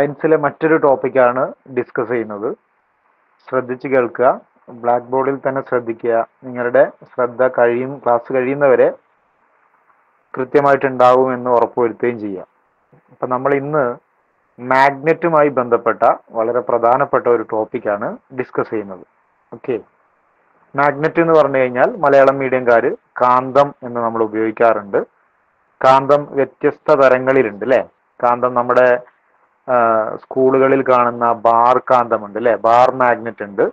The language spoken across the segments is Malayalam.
സയൻസിലെ മറ്റൊരു ടോപ്പിക്കാണ് ഡിസ്കസ് ചെയ്യുന്നത്. ശ്രദ്ധിച്ച് കേൾക്കുക. ബ്ലാക്ക് ബോർഡിൽ തന്നെ ശ്രദ്ധിക്കുക. നിങ്ങളുടെ ശ്രദ്ധ കഴിയും ക്ലാസ് കഴിയുന്നവരെ കൃത്യമായിട്ടുണ്ടാവും എന്ന് ഉറപ്പുവരുത്തുകയും ചെയ്യാം അപ്പം നമ്മൾ ഇന്ന് മാഗ്നറ്റുമായി ബന്ധപ്പെട്ട വളരെ പ്രധാനപ്പെട്ട ഒരു ടോപ്പിക്കാണ് ഡിസ്കസ് ചെയ്യുന്നത്. ഓക്കെ മാഗ്നറ്റ് എന്ന് പറഞ്ഞു കഴിഞ്ഞാൽ മലയാളം മീഡിയംകാർ കാന്തം എന്ന് നമ്മൾ ഉപയോഗിക്കാറുണ്ട്. കാന്തം വ്യത്യസ്ത തരങ്ങളിലുണ്ട് അല്ലേ കാന്തം നമ്മുടെ സ്കൂളുകളിൽ കാണുന്ന ബാർ കാന്തമുണ്ട് അല്ലെ? ബാർ മാഗ്നറ്റ് ഉണ്ട്.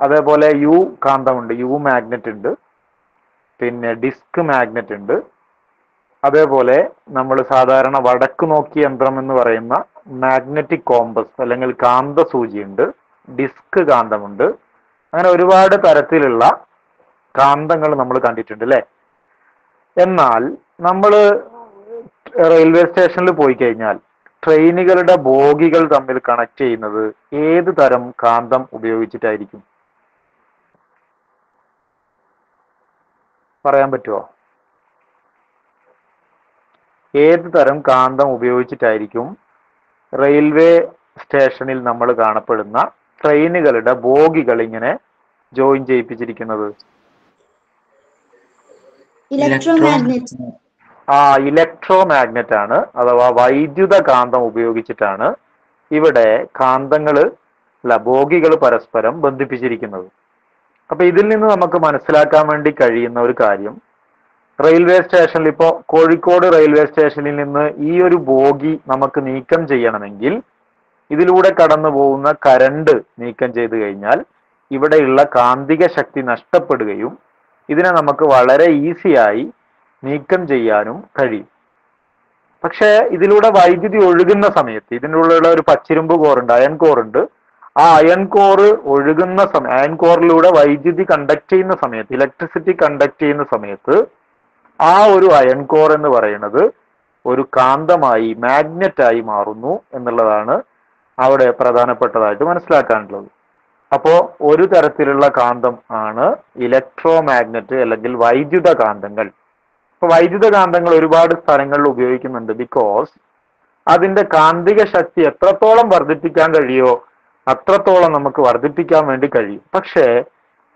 അതേപോലെ യു കാന്തമുണ്ട് യു മാഗ്നറ്റ് ഉണ്ട്. പിന്നെ ഡിസ്ക് മാഗ്നറ്റ് ഉണ്ട്. അതേപോലെ നമ്മൾ സാധാരണ വടക്ക് നോക്കി യന്ത്രം എന്ന് പറയുന്ന മാഗ്നറ്റിക് കോമ്പസ് അല്ലെങ്കിൽ കാന്ത സൂചിയുണ്ട് ഡിസ്ക് കാന്തമുണ്ട്. അങ്ങനെ ഒരുപാട് തരത്തിലുള്ള കാന്തങ്ങൾ നമ്മൾ കണ്ടിട്ടുണ്ട് അല്ലേ? എന്നാൽ നമ്മൾ റെയിൽവേ സ്റ്റേഷനിൽ പോയി കഴിഞ്ഞാൽ ട്രെയിനുകളുടെ ബോഗികൾ തമ്മിൽ കണക്ട് ചെയ്യുന്നത് ഏത് തരം കാന്തം ഉപയോഗിച്ചിട്ടായിരിക്കും? പറയാൻ പറ്റുമോ ഏത് തരം കാന്തം ഉപയോഗിച്ചിട്ടായിരിക്കും റെയിൽവേ സ്റ്റേഷനിൽ നമ്മൾ കാണപ്പെടുന്ന ട്രെയിനുകളുടെ ബോഗികൾ ഇങ്ങനെ ജോയിൻ ചെയ്യിപ്പിച്ചിരിക്കുന്നത്? ഇലക്ട്രോമാഗ്നറ്റ് ആ ഇലക്ട്രോ മാഗ്നറ്റ് ആണ് അഥവാ വൈദ്യുത കാന്തം ഉപയോഗിച്ചിട്ടാണ് ഇവിടെ കാന്തങ്ങൾ അല്ല ബോഗികൾ പരസ്പരം ബന്ധിപ്പിച്ചിരിക്കുന്നത്. അപ്പൊ ഇതിൽ നിന്ന് നമുക്ക് മനസ്സിലാക്കാൻ വേണ്ടി കഴിയുന്ന ഒരു കാര്യം റെയിൽവേ സ്റ്റേഷനിൽ ഇപ്പോൾ കോഴിക്കോട് റെയിൽവേ സ്റ്റേഷനിൽ നിന്ന് ഈ ഒരു ബോഗി നമുക്ക് നീക്കം ചെയ്യണമെങ്കിൽ ഇതിലൂടെ കടന്നു പോകുന്ന കരണ്ട് നീക്കം ചെയ്തു കഴിഞ്ഞാൽ ഇവിടെയുള്ള കാന്തിക ശക്തി നഷ്ടപ്പെടുകയും ഇതിനെ നമുക്ക് വളരെ ഈസിയായി നീക്കം ചെയ്യാനും കഴിയും. പക്ഷേ ഇതിലൂടെ വൈദ്യുതി ഒഴുകുന്ന സമയത്ത് ഇതിനുള്ള ഒരു പച്ചിരുമ്പ് കോറുണ്ട് അയൺ കോറുണ്ട് ആ അയൺ കോറ് ഒഴുകുന്ന സമയം അയൺ കോറിലൂടെ വൈദ്യുതി കണ്ടക്ട് ചെയ്യുന്ന സമയത്ത് ഇലക്ട്രിസിറ്റി കണ്ടക്ട് ചെയ്യുന്ന സമയത്ത് ആ ഒരു അയൺ കോർ എന്ന് പറയുന്നത് ഒരു കാന്തമായി മാഗ്നറ്റായി മാറുന്നു എന്നുള്ളതാണ് അവിടെ പ്രധാനപ്പെട്ടതായിട്ട് മനസ്സിലാക്കാനുള്ളത്. അപ്പോൾ ഒരു തരത്തിലുള്ള കാന്തം ആണ് ഇലക്ട്രോ മാഗ്നറ്റ് അല്ലെങ്കിൽ വൈദ്യുത കാന്തങ്ങൾ. ഇപ്പൊ വൈദ്യുത കാന്തങ്ങൾ ഒരുപാട് സ്ഥലങ്ങളിൽ ഉപയോഗിക്കുന്നുണ്ട്. ബിക്കോസ് അതിന്റെ കാന്തിക ശക്തി എത്രത്തോളം വർദ്ധിപ്പിക്കാൻ കഴിയോ അത്രത്തോളം നമുക്ക് വർദ്ധിപ്പിക്കാൻ വേണ്ടി കഴിയും. പക്ഷേ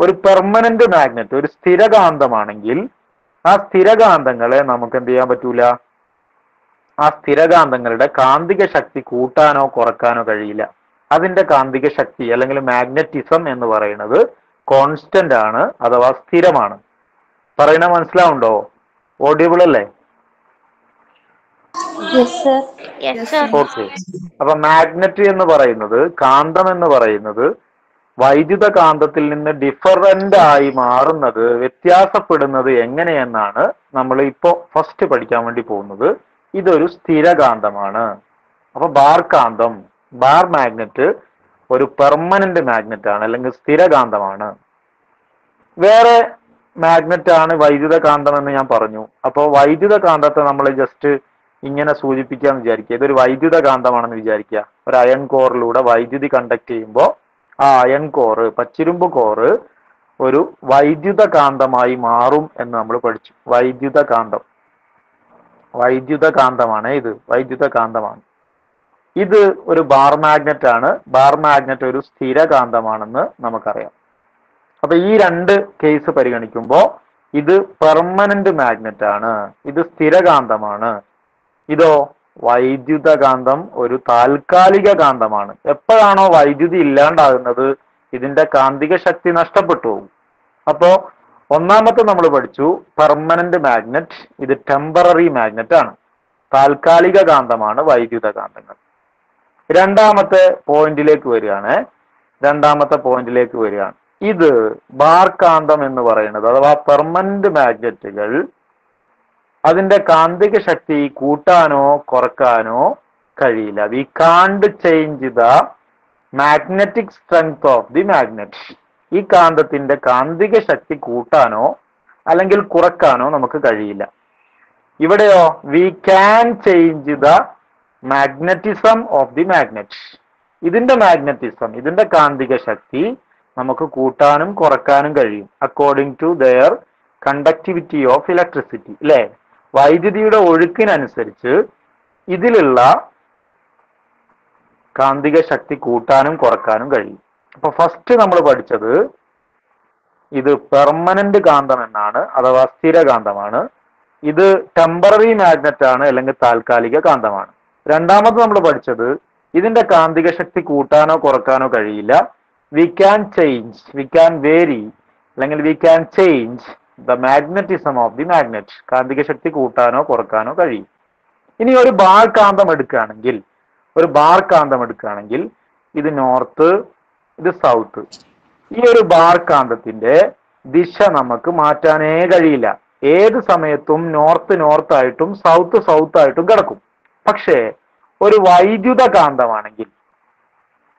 ഒരു പെർമനന്റ് മാഗ്നറ്റ് ഒരു സ്ഥിരകാന്തമാണെങ്കിൽ ആ സ്ഥിരകാന്തങ്ങളെ നമുക്ക് എന്ത് ചെയ്യാൻ പറ്റൂല? ആ സ്ഥിരകാന്തങ്ങളുടെ കാന്തിക ശക്തി കൂട്ടാനോ കുറക്കാനോ കഴിയില്ല. അതിന്റെ കാന്തിക ശക്തി അല്ലെങ്കിൽ മാഗ്നറ്റിസം എന്ന് പറയുന്നത് കോൺസ്റ്റന്റ് ആണ് അഥവാ സ്ഥിരമാണ്. പറയണ മനസ്സിലാവുണ്ടോ? ഓഡിയബിൾ അല്ലേ? Yes sir yes sir okay അപ്പൊ മാഗ്നറ്റ് എന്ന് പറയുന്നത് കാന്തം എന്ന് പറയുന്നത് വൈദ്യുത കാന്തത്തിൽ നിന്ന് ഡിഫറന്റ് ആയി മാറുന്നത് വ്യത്യാസപ്പെടുന്നത് എങ്ങനെയെന്നാണ് നമ്മൾ ഇപ്പോ ഫസ്റ്റ് പഠിക്കാൻ വേണ്ടി പോകുന്നത്. ഇതൊരു സ്ഥിരകാന്തമാണ് അപ്പൊ ബാർ കാന്തം ബാർ മാഗ്നറ്റ് ഒരു പെർമനന്റ് മാഗ്നറ്റ് ആണ് അല്ലെങ്കിൽ സ്ഥിരകാന്തമാണ് വേറെ മാഗ്നറ്റ് ആണ് വൈദ്യുത കാന്തം എന്ന് ഞാൻ പറഞ്ഞു. അപ്പോൾ വൈദ്യുത കാന്തത്തെ നമ്മൾ ജസ്റ്റ് ഇങ്ങനെ സൂചിപ്പിക്കാന്ന് വിചാരിക്കുക. ഇതൊരു വൈദ്യുത കാന്തമാണെന്ന് വിചാരിക്കുക. ഒരു അയൺ കോറിലൂടെ വൈദ്യുതി കണ്ടക്ട് ചെയ്യുമ്പോൾ ആ അയൺ കോറ് പച്ചിരുമ്പ് കോറ് ഒരു വൈദ്യുത കാന്തമായി മാറും എന്ന് നമ്മൾ പഠിച്ചു. വൈദ്യുത കാന്തം വൈദ്യുത കാന്തമാണ് ഇത്. വൈദ്യുത കാന്തമാണ് ഇത് ഒരു ബാർ മാഗ്നറ്റ് ആണ് ബാർ മാഗ്നറ്റ് ഒരു സ്ഥിര കാന്തമാണെന്ന് നമുക്കറിയാം. അപ്പൊ ഈ രണ്ട് കേസ് പരിഗണിക്കുമ്പോൾ ഇത് പെർമനന്റ് മാഗ്നറ്റ് ആണ്. ഇത് സ്ഥിരകാന്തമാണ്. ഇതോ വൈദ്യുത കാന്തം ഒരു താൽക്കാലിക കാന്തമാണ്. എപ്പോഴാണോ വൈദ്യുതി ഇല്ലാണ്ടാകുന്നത് ഇതിന്റെ കാന്തിക ശക്തി നഷ്ടപ്പെട്ടു പോകും. അപ്പോ ഒന്നാമത്തെ നമ്മൾ പഠിച്ചു പെർമനന്റ് മാഗ്നറ്റ് ഇത് ടെമ്പററി മാഗ്നറ്റ് ആണ്. താൽക്കാലിക കാന്തമാണ് വൈദ്യുത കാന്തങ്ങൾ രണ്ടാമത്തെ പോയിന്റിലേക്ക് വരികയാണ്. രണ്ടാമത്തെ പോയിന്റിലേക്ക് വരികയാണ്. ഇത് ബാർകാന്തം എന്ന് പറയുന്നത് അഥവാ പെർമനന്റ് മാഗ്നറ്റുകൾ അതിന്റെ കാന്തിക ശക്തി കൂട്ടാനോ കുറക്കാനോ കഴിയില്ല. We can't change the magnetic strength of the magnet ഈ കാന്തത്തിന്റെ കാന്തിക ശക്തി കൂട്ടാനോ അല്ലെങ്കിൽ കുറക്കാനോ നമുക്ക് കഴിയില്ല. ഇവിടെയോ we can change the magnetism of the magnet ഇതിന്റെ മാഗ്നറ്റിസം ഇതിന്റെ കാന്തിക ശക്തി നമുക്ക് കൂട്ടാനും കുറക്കാനും കഴിയും according to their conductivity of electricity അല്ലേ വൈദ്യുതിയുടെ ഒഴുക്കിനനുസരിച്ച് ഇതിലുള്ള കാന്തിക ശക്തി കൂട്ടാനും കുറക്കാനും കഴിയും. അപ്പൊ ഫസ്റ്റ് നമ്മൾ പഠിച്ചത് ഇത് പെർമനന്റ് കാന്തം എന്നാണ് അഥവാ സ്ഥിരകാന്തമാണ് ഇത് ടെമ്പററി മാഗ്നറ്റ് ആണ് അല്ലെങ്കിൽ താൽക്കാലിക കാന്തമാണ്. രണ്ടാമത് നമ്മൾ പഠിച്ചത് ഇതിന്റെ കാന്തിക ശക്തി കൂട്ടാനോ കുറക്കാനോ കഴിയില്ല. We can change we can vary അല്ലെങ്കിൽ we can change the magnetism of the magnet കാന്തിക ശക്തി കൂട്ടാനോ കുറക്കാനോ കഴിയും. ഇനി ഒരു ബാർ കാന്തം എടുക്കുകയാണെങ്കിൽ ഒരു ബാർ കാന്തം എടുക്കുകയാണെങ്കിൽ ഇത് നോർത്ത് ഇത് സൗത്ത്. ഈ ഒരു ബാർ കാന്തത്തിന്റെ ദിശ നമുക്ക് മാറ്റാനേ കഴിയില്ല. ഏത് സമയത്തും നോർത്ത് നോർത്ത് ആയിട്ടും സൗത്ത് സൗത്ത് ആയിട്ടും കിടക്കും. പക്ഷേ ഒരു വൈദ്യുത കാന്തമാണെങ്കിൽ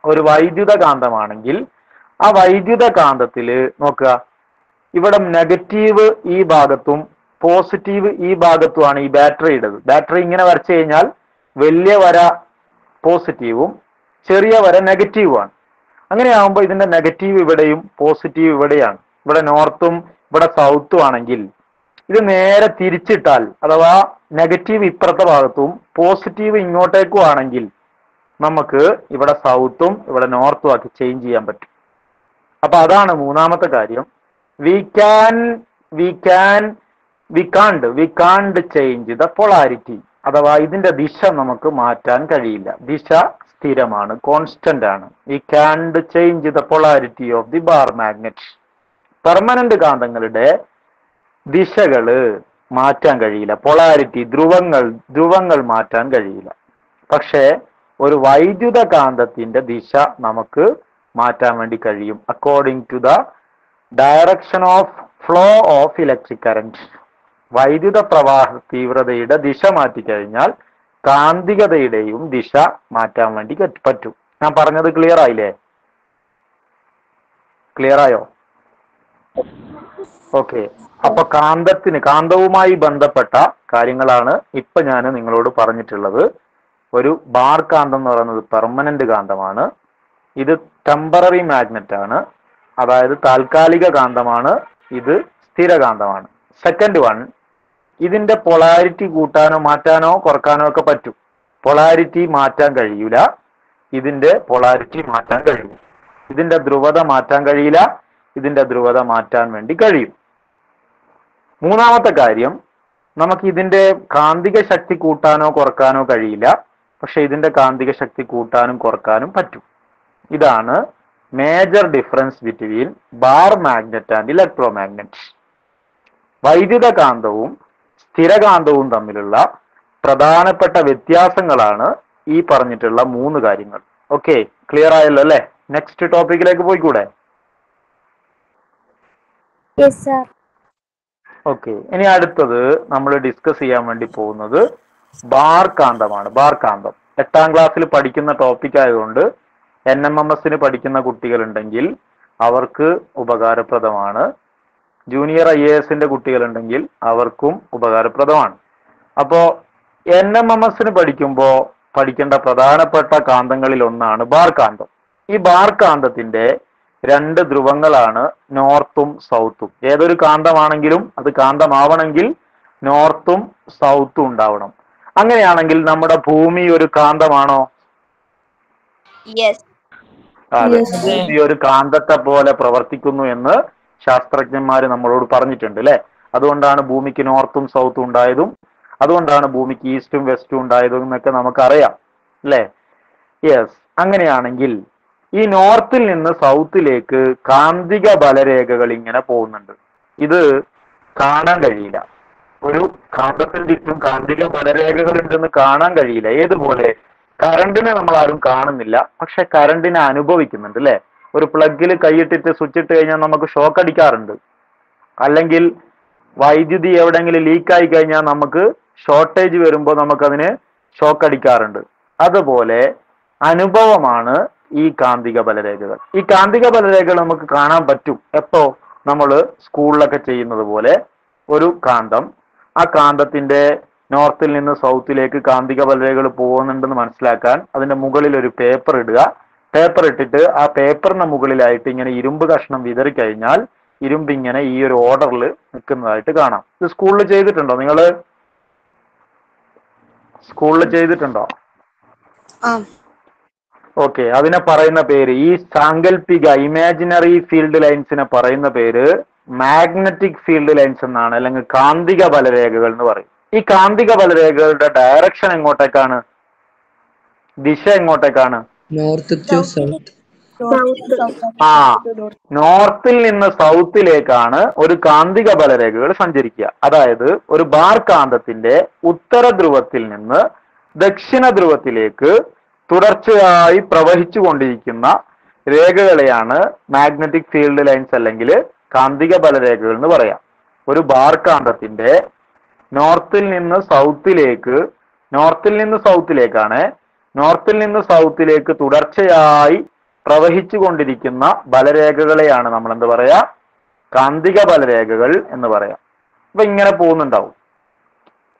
ഒരു വൈദ്യുത കാന്തമാണെങ്കിൽ ആ വൈദ്യുത കാന്തത്തിൽ നോക്കുക. ഇവിടെ നെഗറ്റീവ് ഈ ഭാഗത്തും പോസിറ്റീവ് ഈ ഭാഗത്തുമാണ് ഈ ബാറ്ററിയുടേത് ബാറ്ററി ഇങ്ങനെ വരച്ചു കഴിഞ്ഞാൽ വലിയ വര പോസിറ്റീവും ചെറിയ വര നെഗറ്റീവുമാണ് അങ്ങനെയാകുമ്പോൾ ഇതിന്റെ നെഗറ്റീവ് ഇവിടെയും പോസിറ്റീവ് ഇവിടെയാണ്. ഇവിടെ നോർത്തും ഇവിടെ സൗത്തും ആണെങ്കിൽ ഇത് നേരെ തിരിച്ചിട്ടാൽ അഥവാ നെഗറ്റീവ് ഇപ്പുറത്തെ ഭാഗത്തും പോസിറ്റീവ് ഇങ്ങോട്ടേക്കും ആണെങ്കിൽ നമുക്ക് ഇവിടെ സൗത്തും ഇവിടെ നോർത്തും ആക്കി ചേഞ്ച് ചെയ്യാൻ പറ്റും. അപ്പൊ അതാണ് മൂന്നാമത്തെ കാര്യം. We can we can we can't we can't change the polarity അഥവാ ഇതിന്റെ ദിശ നമുക്ക് മാറ്റാൻ കഴിയില്ല. ദിശ സ്ഥിരമാണ് കോൺസ്റ്റന്റ് ആണ്. We can't change the polarity of the bar magnet permanent കാന്തങ്ങളുടെ ദിശകൾ മാറ്റാൻ കഴിയില്ല. പൊളാരിറ്റി ധ്രുവങ്ങൾ ധ്രുവങ്ങൾ മാറ്റാൻ കഴിയില്ല. പക്ഷേ ഒരു വൈദ്യുത കാന്തത്തിന്റെ ദിശ നമുക്ക് മാറ്റാൻ വേണ്ടി കഴിയും. According to the direction of flow of electric current വൈദ്യുത പ്രവാഹ തീവ്രതയുടെ ദിശ മാറ്റി കഴിഞ്ഞാൽ കാന്തികതയുടെയും ദിശ മാറ്റാൻ വേണ്ടി പറ്റും ഞാൻ പറഞ്ഞത് ക്ലിയർ ആയില്ലേ? ക്ലിയർ ആയോ? ഓക്കെ അപ്പൊ കാന്തത്തിന് കാന്തവുമായി ബന്ധപ്പെട്ട കാര്യങ്ങളാണ് ഇപ്പൊ ഞാൻ നിങ്ങളോട് പറഞ്ഞിട്ടുള്ളത്. ഒരു ബാർ കാന്തം എന്ന് പറയുന്നത് പെർമനന്റ് കാന്തമാണ്. ഇത് ടെമ്പററി മാഗ്നറ്റ് ആണ്. അതായത് താൽക്കാലിക കാന്തമാണ്. ഇത് സ്ഥിരകാന്തമാണ് സെക്കൻഡ് വൺ ഇതിന്റെ പൊളാരിറ്റി കൂട്ടാനോ മാറ്റാനോ കുറക്കാനോ ഒക്കെ പറ്റും. പൊളാരിറ്റി മാറ്റാൻ കഴിയൂല. ഇതിന്റെ പൊളാരിറ്റി മാറ്റാൻ കഴിയും. ഇതിന്റെ ധ്രുവത മാറ്റാൻ കഴിയില്ല. ഇതിന്റെ ധ്രുവത മാറ്റാൻ വേണ്ടി കഴിയും. മൂന്നാമത്തെ കാര്യം നമുക്ക് ഇതിന്റെ കാന്തിക ശക്തി കൂട്ടാനോ കുറക്കാനോ കഴിയില്ല. പക്ഷെ ഇതിന്റെ കാന്തിക ശക്തി കൂട്ടാനും കുറക്കാനും പറ്റും. ഇതാണ് major difference between bar magnet and electromagnet വൈദ്യുത കാന്തവും സ്ഥിരകാന്തവും തമ്മിലുള്ള പ്രധാനപ്പെട്ട വ്യത്യാസങ്ങളാണ് ഈ പറഞ്ഞിട്ടുള്ള മൂന്ന് കാര്യങ്ങൾ. ഓക്കെ ക്ലിയർ ആയല്ലോ അല്ലെ? നെക്സ്റ്റ് ടോപ്പിക്കിലേക്ക് പോയിക്കൂടെ. ഓക്കെ ഇനി അടുത്തത് നമ്മൾ ഡിസ്കസ് ചെയ്യാൻ വേണ്ടി പോകുന്നത് ബാർ ബാർകാന്തം ബാർ കാന്തം. എട്ടാം ക്ലാസ്സിൽ പഠിക്കുന്ന ടോപ്പിക് ആയതുകൊണ്ട് എൻ എം എം എസിന് പഠിക്കുന്ന കുട്ടികളുണ്ടെങ്കിൽ അവർക്ക് ഉപകാരപ്രദമാണ്. ജൂനിയർ ഐ എ എസിന്റെ കുട്ടികളുണ്ടെങ്കിൽ അവർക്കും ഉപകാരപ്രദമാണ്. അപ്പോ എൻ എം എം എസിന് പഠിക്കുമ്പോൾ പഠിക്കേണ്ട പ്രധാനപ്പെട്ട കാന്തങ്ങളിൽ ഒന്നാണ് ബാർകാന്തം ഈ ബാർകാന്തത്തിന്റെ രണ്ട് ധ്രുവങ്ങളാണ് നോർത്തും സൗത്തും. ഏതൊരു കാന്തമാണെങ്കിലും അത് കാന്തമാവണമെങ്കിൽ നോർത്തും സൗത്തും ഉണ്ടാവണം. അങ്ങനെയാണെങ്കിൽ നമ്മുടെ ഭൂമി ഒരു കാന്തമാണോ? Yes. അതെ. ഭൂമി ഒരു കാന്തത്തെ പോലെ പ്രവർത്തിക്കുന്നു എന്ന് ശാസ്ത്രജ്ഞന്മാർ നമ്മളോട് പറഞ്ഞിട്ടുണ്ട് അല്ലെ? അതുകൊണ്ടാണ് ഭൂമിക്ക് നോർത്തും സൗത്തും ഉണ്ടായതും അതുകൊണ്ടാണ് ഭൂമിക്ക് ഈസ്റ്റും വെസ്റ്റും ഉണ്ടായതും എന്നൊക്കെ നമുക്കറിയാം അല്ലെ? യെസ് അങ്ങനെയാണെങ്കിൽ ഈ നോർത്തിൽ നിന്ന് സൗത്തിലേക്ക് കാന്തിക ബലരേഖകൾ ഇങ്ങനെ പോകുന്നുണ്ട്. ഇത് കാണാൻ കഴിയില്ല. ഒരു കാന്തത്തിന് ചുറ്റും കാന്തിക മലരേഖകൾ ഉണ്ടെന്ന് കാണാൻ കഴിയില്ല. ഏതുപോലെ? കറണ്ടിനെ നമ്മൾ ആരും കാണുന്നില്ല. പക്ഷെ കറണ്ടിനെ അനുഭവിക്കുന്നുണ്ട് അല്ലെ ഒരു പ്ലഗിൽ കൈയിട്ടിട്ട് സ്വിച്ച് ഇട്ട് കഴിഞ്ഞാൽ നമുക്ക് ഷോക്ക് അടിക്കാറുണ്ട്. അല്ലെങ്കിൽ വൈദ്യുതി എവിടെയെങ്കിലും ലീക്കായി കഴിഞ്ഞാൽ നമുക്ക് ഷോർട്ടേജ് വരുമ്പോൾ നമുക്കതിന് ഷോക്ക് അടിക്കാറുണ്ട്. അതുപോലെ അനുഭവമാണ് ഈ കാന്തിക ബലരേഖകൾ ഈ കാന്തിക ബലരേഖകൾ നമുക്ക് കാണാൻ പറ്റും. എപ്പോ? നമ്മൾ സ്കൂളിലൊക്കെ ചെയ്യുന്നത് പോലെ ഒരു കാന്തം ആ കാന്തത്തിന്റെ നോർത്തിൽ നിന്ന് സൗത്തിലേക്ക് കാന്തിക ബലരേഖകൾ പോകുന്നുണ്ടെന്ന് മനസ്സിലാക്കാൻ അതിന്റെ മുകളിൽ ഒരു പേപ്പർ ഇടുക. പേപ്പർ ഇട്ടിട്ട് ആ പേപ്പറിന്റെ മുകളിലായിട്ട് ഇങ്ങനെ ഇരുമ്പ് കഷ്ണം വിതറി കഴിഞ്ഞാൽ ഇരുമ്പ് ഇങ്ങനെ ഈ ഒരു ഓർഡറിൽ നിൽക്കുന്നതായിട്ട് കാണാം. ഇത് സ്കൂളിൽ ചെയ്തിട്ടുണ്ടോ നിങ്ങൾ? സ്കൂളിൽ ചെയ്തിട്ടുണ്ടോ? ഓക്കെ അതിനെ പറയുന്ന പേര് ഈ സാങ്കല്പിക ഇമാജിനറി ഫീൽഡ് ലൈൻസിനെ പറയുന്ന പേര് മാഗ്നറ്റിക് ഫീൽഡ് ലൈൻസ് എന്നാണ് അല്ലെങ്കിൽ കാന്തിക ബലരേഖകൾ എന്ന് പറയും. ഈ കാന്തിക ബലരേഖകളുടെ ഡയറക്ഷൻ എങ്ങോട്ടേക്കാണ്? ദിശ എങ്ങോട്ടേക്കാണ്? നോർത്ത് ടു സൗത്ത് ആ നോർത്തിൽ നിന്ന് സൗത്തിലേക്കാണ് ഒരു കാന്തിക ബലരേഖകൾ സഞ്ചരിക്കുക. അതായത് ഒരു ബാർ കാന്തത്തിന്റെ ഉത്തര ധ്രുവത്തിൽ നിന്ന് ദക്ഷിണ ധ്രുവത്തിലേക്ക് തുടർച്ചയായി പ്രവഹിച്ചു കൊണ്ടിരിക്കുന്ന രേഖകളെയാണ് മാഗ്നറ്റിക് ഫീൽഡ് ലൈൻസ് അല്ലെങ്കിൽ കാന്തിക ബലരേഖകൾ എന്ന് പറയാം. ഒരു ബാർ കാന്തത്തിന്റെ നോർത്തിൽ നിന്ന് സൗത്തിലേക്ക് നോർത്തിൽ നിന്ന് സൗത്തിലേക്കാണ് നോർത്തിൽ നിന്ന് സൗത്തിലേക്ക് തുടർച്ചയായി പ്രവഹിച്ചു കൊണ്ടിരിക്കുന്ന ബലരേഖകളെയാണ് നമ്മൾ എന്ത് പറയാ? കാന്തിക ബലരേഖകൾ എന്ന് പറയാം. അപ്പൊ ഇങ്ങനെ പോകുന്നുണ്ടാവും.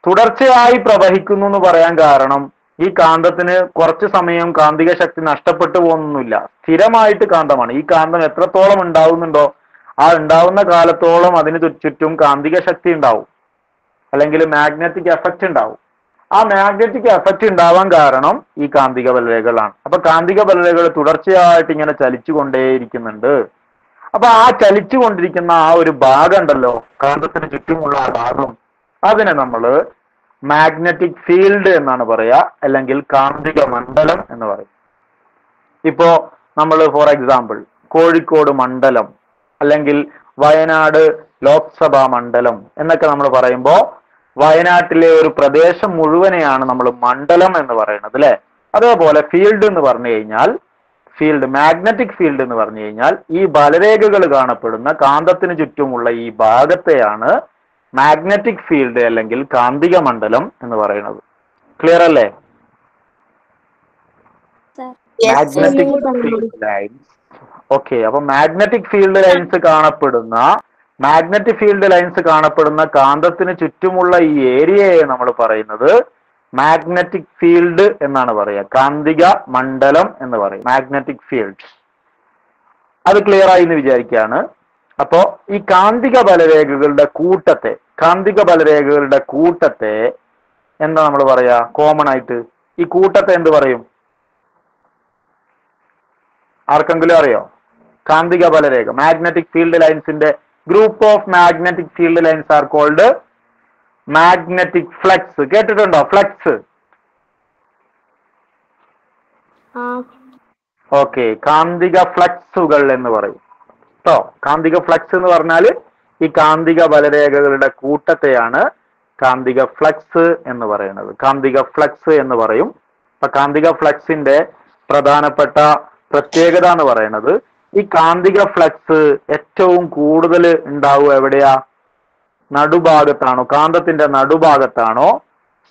തുടർച്ചയായി പ്രവഹിക്കുന്നു എന്ന് പറയാൻ കാരണം ഈ കാന്തത്തിന് കുറച്ച് സമയം കാന്തിക ശക്തി നഷ്ടപ്പെട്ടു പോകുന്നില്ല. സ്ഥിരമായിട്ട് കാന്തമാണ്. ഈ കാന്തം എത്രത്തോളം ഉണ്ടാവുന്നുണ്ടോ ആ ഉണ്ടാവുന്ന കാലത്തോളം അതിന് ചുറ്റും കാന്തിക ശക്തി ഉണ്ടാവും. അല്ലെങ്കിൽ മാഗ്നറ്റിക് എഫക്റ്റ് ഉണ്ടാവും. ആ മാഗ്നറ്റിക് എഫക്റ്റ് ഉണ്ടാവാൻ കാരണം ഈ കാന്തിക ബലരേഖകളാണ്. അപ്പൊ കാന്തിക ബലരേഖകൾ തുടർച്ചയായിട്ട് ഇങ്ങനെ ചലിച്ചുകൊണ്ടേയിരിക്കുന്നുണ്ട്. അപ്പൊ ആ ചലിച്ചുകൊണ്ടിരിക്കുന്ന ആ ഒരു ഭാഗം ഉണ്ടല്ലോ കാന്തത്തിന് ചുറ്റുമുള്ള ആ ഭാഗം അതിനെ നമ്മൾ മാഗ്നറ്റിക് ഫീൽഡ് എന്നാണ് പറയുക അല്ലെങ്കിൽ കാന്തിക മണ്ഡലം എന്ന് പറയും. ഇപ്പോ നമ്മൾ ഫോർ എക്സാമ്പിൾ കോഴിക്കോട് മണ്ഡലം അല്ലെങ്കിൽ വയനാട് ലോക്സഭാ മണ്ഡലം എന്നൊക്കെ നമ്മൾ പറയുമ്പോൾ വയനാട്ടിലെ ഒരു പ്രദേശം മുഴുവനെയാണ് നമ്മൾ മണ്ഡലം എന്ന് പറയുന്നത് അല്ലെ? അതേപോലെ ഫീൽഡ് എന്ന് പറഞ്ഞു കഴിഞ്ഞാൽ ഫീൽഡ് മാഗ്നറ്റിക് ഫീൽഡ് എന്ന് പറഞ്ഞു കഴിഞ്ഞാൽ ഈ ബലരേഖകൾ കാണപ്പെടുന്ന കാന്തത്തിന് ചുറ്റുമുള്ള ഈ ഭാഗത്തെയാണ് മാഗ്നറ്റിക് ഫീൽഡ് അല്ലെങ്കിൽ കാന്തിക മണ്ഡലം എന്ന് പറയുന്നത്. ക്ലിയർ അല്ലേ. മാഗ്നറ്റിക് ഫീൽഡ് ലൈൻസ് ഓക്കെ അപ്പൊ മാഗ്നറ്റിക് ഫീൽഡ് ലൈൻസ് കാണപ്പെടുന്ന മാഗ്നറ്റിക് ഫീൽഡ് ലൈൻസ് കാണപ്പെടുന്ന കാന്തത്തിന് ചുറ്റുമുള്ള ഈ ഏരിയയെ നമ്മൾ പറയുന്നത് മാഗ്നറ്റിക് ഫീൽഡ് എന്നാണ് പറയുക. കാന്തിക മണ്ഡലം എന്ന് പറയും. മാഗ്നറ്റിക് ഫീൽഡ് അത് ക്ലിയർ ആയി എന്ന് വിചാരിക്കുകയാണ് അപ്പോ ഈ കാന്തിക ബലരേഖകളുടെ കൂട്ടത്തെ കാന്തിക ബലരേഖകളുടെ കൂട്ടത്തെ എന്താ നമ്മൾ പറയാ? കോമൺ ആയിട്ട്. ഈ കൂട്ടത്തെ എന്ത് പറയും? ആർക്കെങ്കിലും അറിയോ? കാന്തിക ബലരേഖ. Magnetic field ലൈൻസിന്റെ group of magnetic field lines are called magnetic flux കേട്ടിട്ടുണ്ടോ? ഫ്ലക്സ് ഓക്കെ കാന്തിക ഫ്ലക്സുകൾ എന്ന് പറയും. കേട്ടോ കാന്തിക ഫ്ലക്സ് എന്ന് പറഞ്ഞാൽ ഈ കാന്തിക ബലരേഖകളുടെ കൂട്ടത്തെയാണ് കാന്തിക ഫ്ലക്സ് എന്ന് പറയുന്നത്. കാന്തിക ഫ്ലക്സ് എന്ന് പറയും. അപ്പൊ കാന്തിക ഫ്ലക്സിന്റെ പ്രധാനപ്പെട്ട പ്രത്യേകത എന്ന് പറയുന്നത് ഈ കാന്തിക ഫ്ലക്സ് ഏറ്റവും കൂടുതൽ ഉണ്ടാവുക എവിടെയാ? നടുഭാഗത്താണോ? കാന്തത്തിന്റെ നടുഭാഗത്താണോ?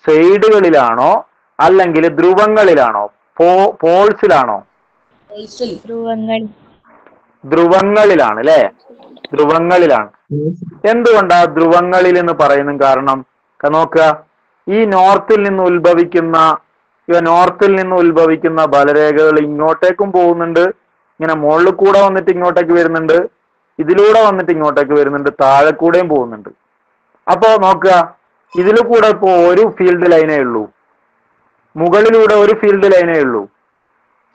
സൈഡുകളിലാണോ അല്ലെങ്കിൽ ധ്രുവങ്ങളിലാണോ? പോൾസിലാണോ? ധ്രുവങ്ങളിലാണ് അല്ലെ? ധ്രുവങ്ങളിലാണ്. എന്തുകൊണ്ടാ ധ്രുവങ്ങളിൽ എന്ന് പറയുന്ന കാരണം? നോക്കുക. ഈ നോർത്തിൽ നിന്ന് ഉത്ഭവിക്കുന്ന ഇവ നോർത്തിൽ നിന്ന് ഉത്ഭവിക്കുന്ന ബലരേഖകൾ ഇങ്ങോട്ടേക്കും പോകുന്നുണ്ട്. ഇങ്ങനെ മുകളിൽ കൂടെ വന്നിട്ട് ഇങ്ങോട്ടേക്ക് വരുന്നുണ്ട് ഇതിലൂടെ വന്നിട്ട് ഇങ്ങോട്ടേക്ക് വരുന്നുണ്ട് താഴെ കൂടെയും പോകുന്നുണ്ട്. അപ്പോ നോക്കുക ഇതിൽ കൂടെ ഇപ്പോ ഒരു ഫീൽഡ് ലൈനേ ഉള്ളൂ. മുകളിലൂടെ ഒരു ഫീൽഡ് ലൈനേ ഉള്ളൂ.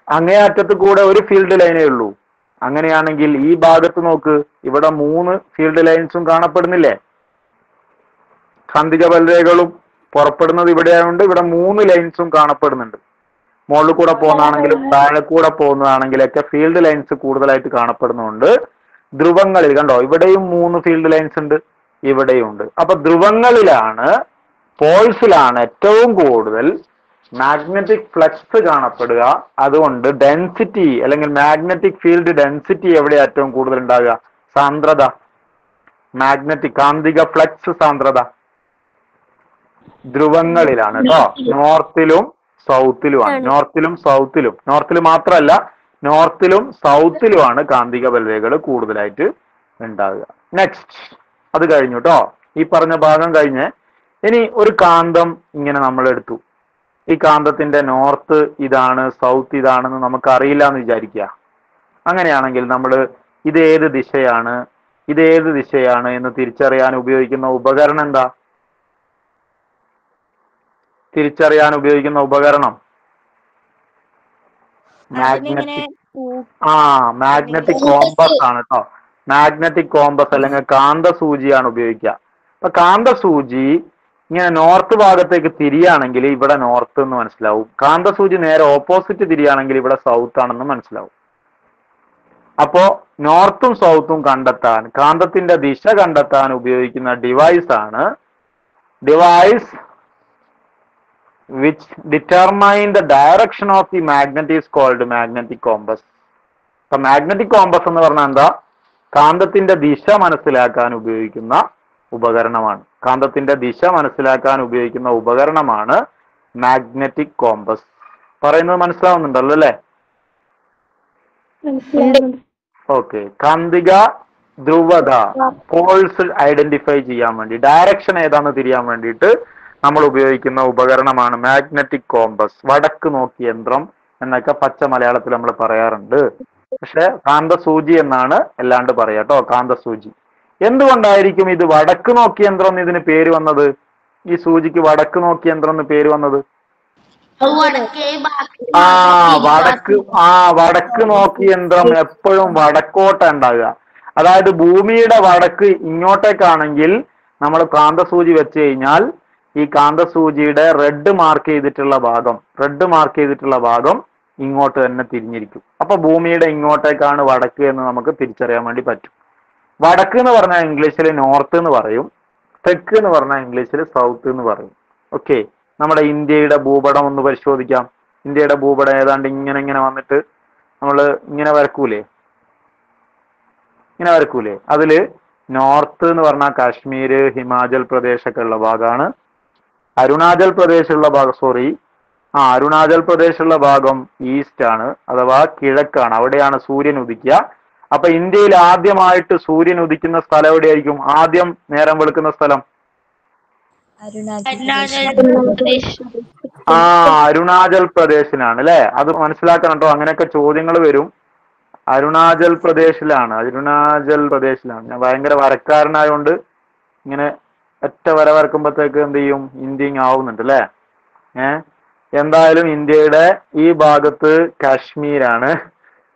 അങ്ങേ അറ്റത്ത് കൂടെ ഒരു ഫീൽഡ് ലൈനേ ഉള്ളൂ. അങ്ങനെയാണെങ്കിൽ ഈ ഭാഗത്ത് നോക്ക് ഇവിടെ മൂന്ന് ഫീൽഡ് ലൈൻസും കാണപ്പെടുന്നില്ലേ? കാന്തിക ബലരേഖകളും പുറപ്പെടുന്നത് ഇവിടെ ആയതുകൊണ്ട് ഇവിടെ മൂന്ന് ലൈൻസും കാണപ്പെടുന്നുണ്ട്. മുകളിൽ കൂടെ പോകുന്നതാണെങ്കിലും താഴെ കൂടെ പോകുന്നതാണെങ്കിലൊക്കെ ഫീൽഡ് ലൈൻസ് കൂടുതലായിട്ട് കാണപ്പെടുന്നുണ്ട്. ധ്രുവങ്ങളിൽ കണ്ടോ? ഇവിടെയും മൂന്ന് ഫീൽഡ് ലൈൻസ് ഉണ്ട് ഇവിടെയും ഉണ്ട്. അപ്പൊ ധ്രുവങ്ങളിലാണ് പോൾസിലാണ് ഏറ്റവും കൂടുതൽ മാഗ്നറ്റിക് ഫ്ലക്സ് കാണപ്പെടുക. അതുകൊണ്ട് ഡെൻസിറ്റി അല്ലെങ്കിൽ മാഗ്നറ്റിക് ഫീൽഡ് ഡെൻസിറ്റി എവിടെ ഏറ്റവും കൂടുതൽ ഉണ്ടാകുക സാന്ദ്രത. മാഗ്നറ്റിക് കാന്തിക ഫ്ലക്സ് സാന്ദ്രത. ധ്രുവങ്ങളിലാണ് കേട്ടോ. നോർത്തിലും സൗത്തിലുമാണ് നോർത്തിലും സൗത്തിലും നോർത്തിൽ മാത്രമല്ല നോർത്തിലും സൗത്തിലുമാണ് കാന്തിക ബൽവേകൾ കൂടുതലായിട്ട് ഉണ്ടാകുക നെക്സ്റ്റ് അത് കഴിഞ്ഞു കേട്ടോ ഈ പറഞ്ഞ ഭാഗം കഴിഞ്ഞ് ഇനി ഒരു കാന്തം ഇങ്ങനെ നമ്മൾ എടുത്തു ഈ കാന്തത്തിന്റെ നോർത്ത് ഇതാണ് സൗത്ത് ഇതാണെന്ന് നമുക്ക് അറിയില്ല എന്ന് വിചാരിക്കുക. അങ്ങനെയാണെങ്കിൽ നമ്മൾ ഇത് ഏത് ദിശയാണ് ഇത് ഏത് ദിശയാണ് എന്ന് തിരിച്ചറിയാൻ ഉപയോഗിക്കുന്ന ഉപകരണം എന്താ? തിരിച്ചറിയാൻ ഉപയോഗിക്കുന്ന ഉപകരണം. മാഗ്നറ്റിക് ആ മാഗ്നറ്റിക് കോമ്പസ് ആണ് കേട്ടോ മാഗ്നറ്റിക് കോമ്പസ് അല്ലെങ്കിൽ കാന്ത സൂചിയാണ് ഉപയോഗിക്കുക. അപ്പൊ കാന്ത സൂചി ഇങ്ങനെ നോർത്ത് ഭാഗത്തേക്ക് തിരിയാണെങ്കിൽ ഇവിടെ നോർത്ത് എന്ന് മനസ്സിലാവും. കാന്ത സൂചി നേരെ ഓപ്പോസിറ്റ് തിരിയാണെങ്കിൽ ഇവിടെ സൗത്ത് ആണെന്ന് മനസ്സിലാവും. അപ്പോ നോർത്തും സൗത്തും കണ്ടെത്താൻ കാന്തത്തിന്റെ ദിശ കണ്ടെത്താൻ ഉപയോഗിക്കുന്ന ഡിവൈസ് ആണ്. Device which determine the direction of the magnet is called magnetic compass. അപ്പൊ മാഗ്നറ്റിക് കോമ്പസ് എന്ന് പറഞ്ഞാൽ എന്താ? കാന്തത്തിന്റെ ദിശ മനസ്സിലാക്കാൻ ഉപയോഗിക്കുന്ന ഉപകരണമാണ്. കാന്തത്തിന്റെ ദിശ മനസ്സിലാക്കാൻ ഉപയോഗിക്കുന്ന ഉപകരണമാണ് മാഗ്നറ്റിക് കോമ്പസ് പറയുന്നത് മനസ്സിലാവുന്നുണ്ടല്ലോ അല്ലേ? ഓക്കെ കാന്തിക ധ്രുവത പോൾസ് ഐഡന്റിഫൈ ചെയ്യാൻ വേണ്ടി ഡയറക്ഷൻ ഏതാന്ന് തിരിയാൻ വേണ്ടിയിട്ട് നമ്മൾ ഉപയോഗിക്കുന്ന ഉപകരണമാണ് മാഗ്നറ്റിക് കോമ്പസ് വടക്ക് നോക്കി യന്ത്രം എന്നൊക്കെ പച്ച മലയാളത്തിൽ നമ്മൾ പറയാറുണ്ട്. പക്ഷെ കാന്തസൂചി എന്നാണ് അല്ലാണ്ട് പറയാ കേട്ടോ കാന്തസൂചി. എന്തുകൊണ്ടായിരിക്കും ഇത് വടക്ക് നോക്കി യന്ത്രം എന്ന് ഇതിന് പേര് വന്നത്? ഈ സൂചിക്ക് വടക്ക് നോക്കി യന്ത്രം എന്ന് പേര് വന്നത്? ആ വടക്ക് ആ വടക്ക് നോക്കി യന്ത്രം എപ്പോഴും വടക്കോട്ട ഉണ്ടാകുക അതായത് ഭൂമിയുടെ വടക്ക് ഇങ്ങോട്ടേക്കാണെങ്കിൽ നമ്മൾ കാന്തസൂചി വെച്ച് കഴിഞ്ഞാൽ ഈ കാന്തസൂചിയുടെ റെഡ് മാർക്ക് ചെയ്തിട്ടുള്ള ഭാഗം റെഡ് മാർക്ക് ചെയ്തിട്ടുള്ള ഭാഗം ഇങ്ങോട്ട് തന്നെ തിരിഞ്ഞിരിക്കും. അപ്പൊ ഭൂമിയുടെ ഇങ്ങോട്ടേക്കാണ് വടക്ക് എന്ന് നമുക്ക് തിരിച്ചറിയാൻ വേണ്ടി പറ്റും. വടക്ക് എന്ന് പറഞ്ഞാൽ ഇംഗ്ലീഷിൽ നോർത്ത് എന്ന് പറയും തെക്ക് എന്ന് പറഞ്ഞാൽ ഇംഗ്ലീഷിൽ സൗത്ത് എന്ന് പറയും. ഓക്കെ നമ്മുടെ ഇന്ത്യയുടെ ഭൂപടം ഒന്ന് പരിശോധിക്കാം. ഇന്ത്യയുടെ ഭൂപടം ഏതാണ്ട് ഇങ്ങനെ ഇങ്ങനെ വന്നിട്ട് നമ്മൾ ഇങ്ങനെ വരക്കൂലേ? ഇങ്ങനെ വരക്കൂലേ? അതിൽ നോർത്ത് എന്ന് പറഞ്ഞാൽ കാശ്മീർ ഹിമാചൽ പ്രദേശ് ഒക്കെ ഉള്ള ഭാഗമാണ് അരുണാചൽ പ്രദേശുള്ള ഭാഗം സോറി ആ അരുണാചൽ പ്രദേശുള്ള ഭാഗം ഈസ്റ്റ് ആണ് അഥവാ കിഴക്കാണ്. അവിടെയാണ് സൂര്യൻ ഉദിക്കുക. അപ്പൊ ഇന്ത്യയിൽ ആദ്യമായിട്ട് സൂര്യൻ ഉദിക്കുന്ന സ്ഥലം എവിടെയായിരിക്കും? ആദ്യം നേരം വെളുക്കുന്ന സ്ഥലം? ആ അരുണാചൽ പ്രദേശിലാണ് അല്ലെ? അത് മനസ്സിലാക്കണം കേട്ടോ അങ്ങനെയൊക്കെ ചോദ്യങ്ങൾ വരും. അരുണാചൽ പ്രദേശിലാണ് അരുണാചൽ പ്രദേശിലാണ്. ഞാൻ ഭയങ്കര വരക്കാരനായോണ്ട് ഇങ്ങനെ ഒറ്റ വര വരക്കുമ്പോഴത്തേക്ക് എന്ത് ചെയ്യും? ഇന്ത്യങ് ആവുന്നുണ്ട് അല്ലേ ഏർ എന്തായാലും ഇന്ത്യയുടെ ഈ ഭാഗത്ത് കാശ്മീരാണ്.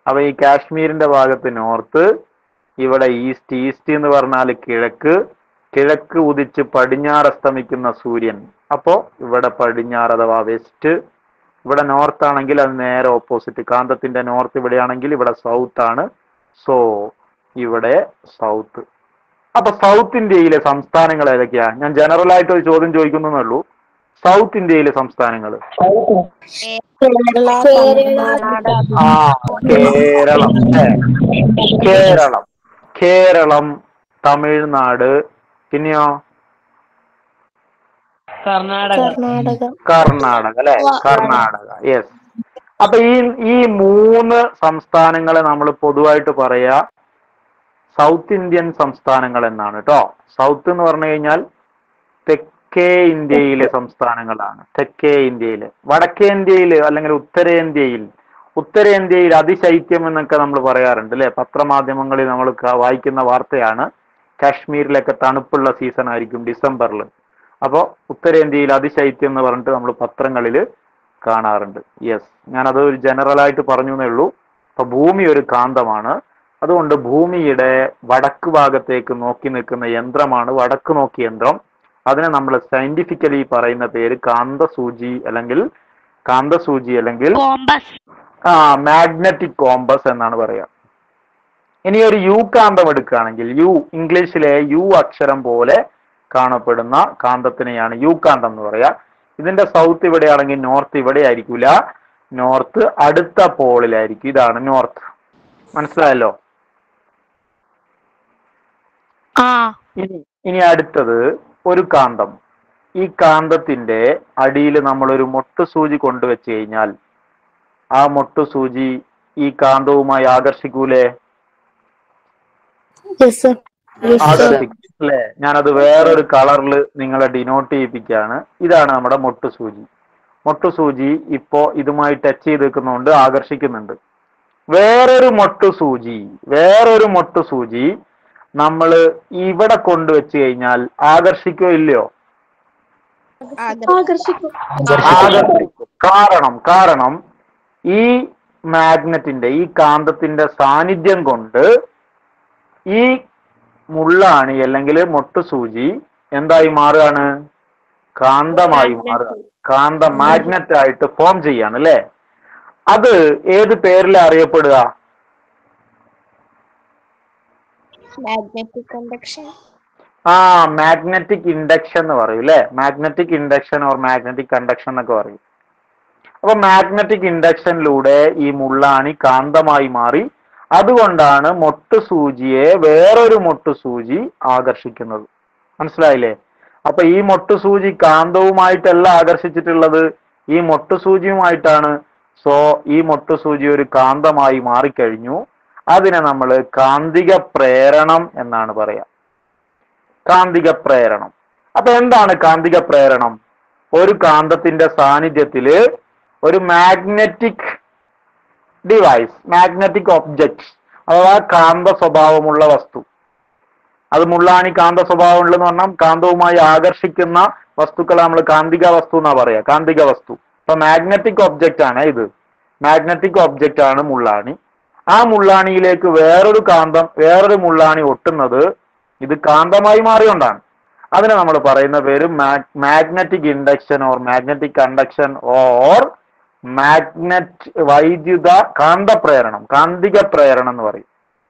അപ്പൊ ഈ കാശ്മീരിന്റെ ഭാഗത്ത് നോർത്ത് ഇവിടെ ഈസ്റ്റ് ഈസ്റ്റ് എന്ന് പറഞ്ഞാൽ കിഴക്ക്. കിഴക്ക് ഉദിച്ച് പടിഞ്ഞാറ് അസ്തമിക്കുന്ന സൂര്യൻ. അപ്പോ ഇവിടെ പടിഞ്ഞാറ് അഥവാ വെസ്റ്റ്. ഇവിടെ നോർത്ത് ആണെങ്കിൽ അത് നേരെ ഓപ്പോസിറ്റ്. കാന്തത്തിന്റെ നോർത്ത് ഇവിടെയാണെങ്കിൽ ഇവിടെ സൗത്ത് ആണ്. സോ ഇവിടെ സൗത്ത്. അപ്പൊ സൗത്ത് ഇന്ത്യയിലെ സംസ്ഥാനങ്ങൾ ഏതൊക്കെയാ? ഞാൻ ജനറൽ ആയിട്ട് ഒരു ചോദ്യം ചോദിക്കുന്നുള്ളൂ സൗത്ത് ഇന്ത്യയിലെ സംസ്ഥാനങ്ങൾ ആ കേരളം. അല്ലേ? കേരളം. കേരളം തമിഴ്നാട് പിന്നെയോ? കർണാടക. കർണാടക. അല്ലെ? കർണാടക. യെസ് അപ്പൊ ഈ ഈ മൂന്ന് സംസ്ഥാനങ്ങളെ നമ്മൾ പൊതുവായിട്ട് പറയാ. സൗത്ത് ഇന്ത്യൻ സംസ്ഥാനങ്ങൾ എന്നാണ് കേട്ടോ സൗത്ത് എന്ന് പറഞ്ഞു കഴിഞ്ഞാൽ തെക്കേ ഇന്ത്യയിലെ സംസ്ഥാനങ്ങളാണ്. തെക്കേ ഇന്ത്യയിലെ. വടക്കേ ഇന്ത്യയിൽ അല്ലെങ്കിൽ ഉത്തരേന്ത്യയിൽ. ഉത്തരേന്ത്യയിൽ അതിശൈത്യം എന്നൊക്കെ നമ്മൾ പറയാറുണ്ട് അല്ലെ പത്രമാധ്യമങ്ങളിൽ നമ്മൾ വായിക്കുന്ന വാർത്തയാണ്. കാശ്മീരിലൊക്കെ തണുപ്പുള്ള സീസൺ ആയിരിക്കും ഡിസംബറിൽ അപ്പോൾ ഉത്തരേന്ത്യയിൽ അതിശൈത്യം എന്ന് പറഞ്ഞിട്ട് നമ്മൾ പത്രങ്ങളിൽ കാണാറുണ്ട്. യെസ് ഞാനത് ഒരു ജനറലായിട്ട് പറഞ്ഞു എന്നേ ഉള്ളൂ. അപ്പൊ ഭൂമി ഒരു കാന്തമാണ്. അതുകൊണ്ട് ഭൂമിയുടെ വടക്ക് ഭാഗത്തേക്ക് നോക്കി നിൽക്കുന്ന യന്ത്രമാണ് വടക്ക് നോക്കി യന്ത്രം. അതിനെ നമ്മൾ സയന്റിഫിക്കലി പറയുന്ന പേര് കാന്തസൂചി അല്ലെങ്കിൽ കാന്തസൂചി അല്ലെങ്കിൽ ആ മാഗ്നറ്റിക് കോമ്പസ് എന്നാണ് പറയുക ഇനി ഒരു യു കാന്തം എടുക്കുകയാണെങ്കിൽ യു ഇംഗ്ലീഷിലെ യു അക്ഷരം പോലെ കാണപ്പെടുന്ന കാന്തത്തിനെയാണ് യു കാന്തം എന്ന് പറയാ. ഇതിന്റെ സൗത്ത് ഇവിടെയാണെങ്കിൽ നോർത്ത് ഇവിടെ ആയിരിക്കില്ല നോർത്ത് അടുത്ത പോളിലായിരിക്കും. ഇതാണ് നോർത്ത് മനസ്സിലായല്ലോ? ഇനി ഇനി അടുത്തത് ഒരു കാന്തം. ഈ കാന്തത്തിന്റെ അടിയിൽ നമ്മൾ ഒരു മൊട്ട് സൂചി കൊണ്ടുവച്ച് കഴിഞ്ഞാൽ ആ മൊട്ട് സൂചി ഈ കാന്തവുമായി ആകർഷിക്കൂലേ? അല്ലേ ഞാനത് വേറൊരു കളറിൽ നിങ്ങളെ ഡിനോട്ട് ചെയ്യിപ്പിക്കുകയാണ്. ഇതാണ് നമ്മുടെ മൊട്ട് സൂചി. മൊട്ട് സൂചി ഇപ്പോ ഇതുമായി ടച്ച് ചെയ്ത് നിൽക്കുന്നതുകൊണ്ട് ആകർഷിക്കുന്നുണ്ട്. വേറൊരു മൊട്ട് സൂചി വേറൊരു മൊട്ട് സൂചി നമ്മൾ ഇവിടെ കൊണ്ടുവച്ച് കഴിഞ്ഞാൽ ആകർഷിക്കോ ഇല്ലയോ? ആകർഷിക്കും. കാരണം കാരണം ഈ മാഗ്നറ്റിന്റെ ഈ കാന്തത്തിന്റെ സാന്നിധ്യം കൊണ്ട് ഈ മുള്ളാണി അല്ലെങ്കിൽ മൊട്ടുസൂചി എന്തായി മാറുകയാണ്? കാന്തമായി മാറുക. കാന്ത മാഗ്നറ്റ് ആയിട്ട് ഫോം ചെയ്യാണ് അല്ലെ? അത് ഏത് പേരിൽ അറിയപ്പെടുക? മാഗ്നറ്റിക് കണ്ടക്ഷൻ ആ മാഗ്നറ്റിക് ഇൻഡക്ഷൻ എന്ന് പറയും അല്ലെ magnetic induction or magnetic conduction എന്നൊക്കെ പറയും. അപ്പൊ മാഗ്നറ്റിക് ഇൻഡക്ഷനിലൂടെ ഈ മുള്ളാണി കാന്തമായി മാറി. അതുകൊണ്ടാണ് മൊട്ട് സൂചിയെ വേറൊരു മൊട്ടുസൂചി ആകർഷിക്കുന്നത്. മനസ്സിലായില്ലേ? അപ്പൊ ഈ മൊട്ട് സൂചി കാന്തവുമായിട്ടല്ല ആകർഷിച്ചിട്ടുള്ളത്. ഈ മൊട്ട് സൂചിയുമായിട്ടാണ്. സോ ഈ മൊട്ട് സൂചി ഒരു കാന്തമായി മാറിക്കഴിഞ്ഞു. അതിനെ നമ്മൾ കാന്തിക പ്രേരണം എന്നാണ് പറയാ. കാന്തിക പ്രേരണം. അപ്പൊ എന്താണ് കാന്തിക പ്രേരണം? ഒരു കാന്തത്തിന്റെ സാന്നിധ്യത്തിൽ ഒരു മാഗ്നറ്റിക് ഡിവൈസ് മാഗ്നറ്റിക് ഒബ്ജക്ട് അഥവാ കാന്ത സ്വഭാവമുള്ള വസ്തു. അത് മുള്ളാണി കാന്ത സ്വഭാവമുള്ളതെന്ന് പറഞ്ഞാൽ കാന്തവുമായി ആകർഷിക്കുന്ന വസ്തുക്കളെ നമ്മൾ കാന്തിക വസ്തു എന്നാ പറയാ. കാന്തിക വസ്തു. ഇപ്പൊ മാഗ്നറ്റിക് ഒബ്ജക്റ്റ് ആണ് ഇത്. മാഗ്നറ്റിക് ഒബ്ജക്റ്റ് ആണ് മുള്ളാണി. ആ മുള്ളാണിയിലേക്ക് വേറൊരു കാന്തം വേറൊരു മുള്ളാണി ഒട്ടുന്നത് ഇത് കാന്തമായി മാറിയോണ്ടാണ് അതിനെ നമ്മൾ പറയുന്ന പേര് magnetic induction or magnetic conduction or magnet വൈദ്യുത കാന്തപ്രേരണം കാന്തിക പ്രേരണം എന്ന് പറയും.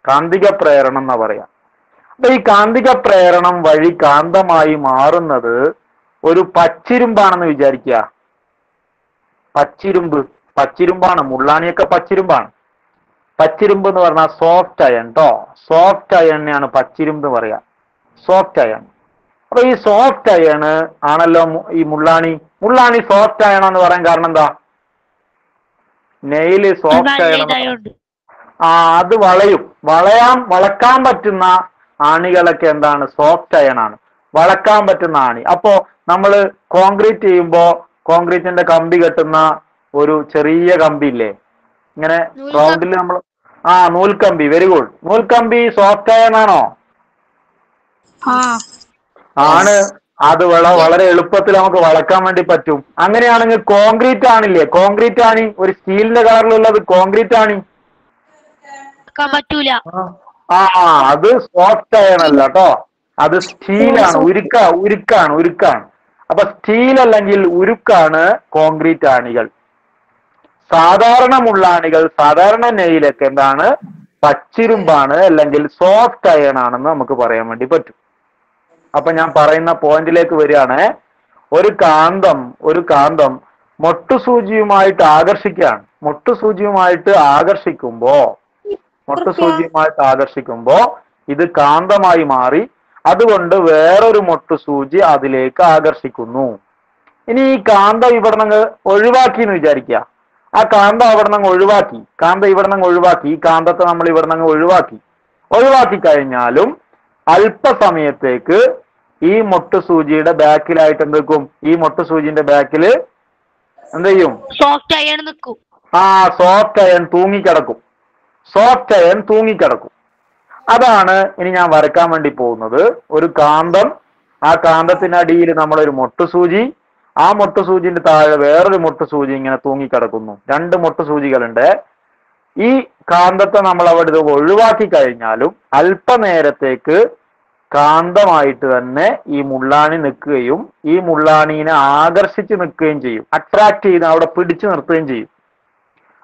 കാന്തിക പ്രേരണം എന്ന് പറയാം. അപ്പൊ ഈ കാന്തിക പ്രേരണം വഴി കാന്തമായി മാറുന്നത് ഒരു പച്ചിരുമ്പാണെന്ന് വിചാരിക്കുക. പച്ചിരുമ്പ് പച്ചിരുമ്പാണ് മുള്ളാണിയൊക്കെ പച്ചിരുമ്പാണ്. പച്ചിരുമ്പ് എന്ന് പറഞ്ഞാൽ സോഫ്റ്റ് അയൺ കേട്ടോ സോഫ്റ്റ് അയണിനെയാണ് പച്ചിരുമ്പ് എന്ന് പറയാ. സോഫ്റ്റ് അയൺ അപ്പൊ ഈ സോഫ്റ്റ് അയൺ ആണല്ലോ ഈ മുള്ളാണി. മുള്ളാണി സോഫ്റ്റ് അയൺ എന്ന് പറയാൻ കാരണം എന്താ? നെയിൽ സോഫ്റ്റ് അയൺ ആ അത് വളയും. വളയാൻ വളക്കാൻ പറ്റുന്ന ആണികളൊക്കെ എന്താണ്? സോഫ്റ്റ് അയൺ ആണ്. വളക്കാൻ പറ്റുന്ന ആണി. അപ്പോ നമ്മൾ കോൺക്രീറ്റ് ചെയ്യുമ്പോ കോൺക്രീറ്റിന്റെ കമ്പി കെട്ടുന്ന ഒരു ചെറിയ കമ്പി ഇല്ലേ ഇങ്ങനെ. റൗണ്ടിൽ നമ്മൾ ആ നൂൽക്കമ്പി വെരി ഗുഡ് നൂൽക്കമ്പി സോഫ്റ്റ് അയൺ ആണോ ആ. ആണ്. അത് വള വളരെ എളുപ്പത്തിൽ നമുക്ക് വളക്കാൻ വേണ്ടി പറ്റും. അങ്ങനെയാണെങ്കിൽ കോൺക്രീറ്റ് ആണില്ലേ? കോൺക്രീറ്റ് ആണ്? ഒരു സ്റ്റീലിന്റെ കളറിലുള്ളത് കോൺക്രീറ്റ് ആണ്? പറ്റൂല. ആ അത് സോഫ്റ്റ് അയൺ അല്ല കേട്ടോ അത് സ്റ്റീലാണ് ഉരുക്ക ഉരുക്കാണ് ഉരുക്കാണ്. അപ്പൊ സ്റ്റീൽ അല്ലെങ്കിൽ ഉരുക്കാണ് കോൺക്രീറ്റ് ആണികൾ. സാധാരണ മുള്ളാണികൾ സാധാരണ നെയിലൊക്കെ എന്താണ്? പച്ചിരുമ്പാണ് അല്ലെങ്കിൽ സോഫ്റ്റ് അയൺ ആണെന്ന് നമുക്ക് പറയാൻ വേണ്ടി പറ്റും. അപ്പൊ ഞാൻ പറയുന്ന പോയിന്റിലേക്ക് വരികയാണ്. ഒരു കാന്തം ഒരു കാന്തം മൊട്ടുസൂചിയുമായിട്ട് ആകർഷിക്കുകയാണ്. മൊട്ടുസൂചിയുമായിട്ട് ആകർഷിക്കുമ്പോ മൊട്ടുസൂചിയുമായിട്ട് ആകർഷിക്കുമ്പോ ഇത് കാന്തമായി മാറി. അതുകൊണ്ട് വേറൊരു മൊട്ടുസൂചി അതിലേക്ക് ആകർഷിക്കുന്നു. ഇനി ഈ കാന്ത വിപണങ്ങൾ ഒഴിവാക്കി എന്ന് വിചാരിക്കുക. ആ കാന്ത അവിടെ നിന്ന് ഒഴിവാക്കി. കാന്ത ഇവിടെ നിന്ന് ഒഴിവാക്കി. ഈ കാന്തത്തെ നമ്മൾ ഇവിടെ നിന്ന് ഒഴിവാക്കി. ഒഴിവാക്കി കഴിഞ്ഞാലും അല്പസമയത്തേക്ക് ഈ മൊട്ട് സൂചിയുടെ ബാക്കിലായിട്ട് എന്ത് വെക്കും? ഈ മൊട്ട് സൂചിന്റെ ബാക്കിൽ എന്ത് ചെയ്യും? സോഫ്റ്റ് അയൺ നിൽക്കും ആ സോഫ്റ്റ് അയൺ തൂങ്ങിക്കിടക്കും. സോഫ്റ്റ് അയൺ തൂങ്ങിക്കിടക്കും. അതാണ് ഇനി ഞാൻ വരക്കാൻ വേണ്ടി പോകുന്നത്. ഒരു കാന്തം. ആ കാന്തത്തിനടിയിൽ നമ്മളൊരു മൊട്ടുസൂചി. ആ മൊട്ടുസൂചിന്റെ താഴെ വേറൊരു മൊട്ടുസൂചി ഇങ്ങനെ തൂങ്ങിക്കിടക്കുന്നു. രണ്ട് മുട്ട സൂചികളുണ്ട് ഈ കാന്തത്തെ നമ്മൾ അവിടെ ഒഴിവാക്കി കഴിഞ്ഞാലും അല്പനേരത്തേക്ക് കാന്തമായിട്ട് തന്നെ ഈ മുള്ളാണി നിൽക്കുകയും ഈ മുള്ളാണീനെ ആകർഷിച്ച് നിൽക്കുകയും ചെയ്യും. അട്രാക്ട് ചെയ്ത് അവിടെ പിടിച്ചു നിർത്തുകയും ചെയ്യും.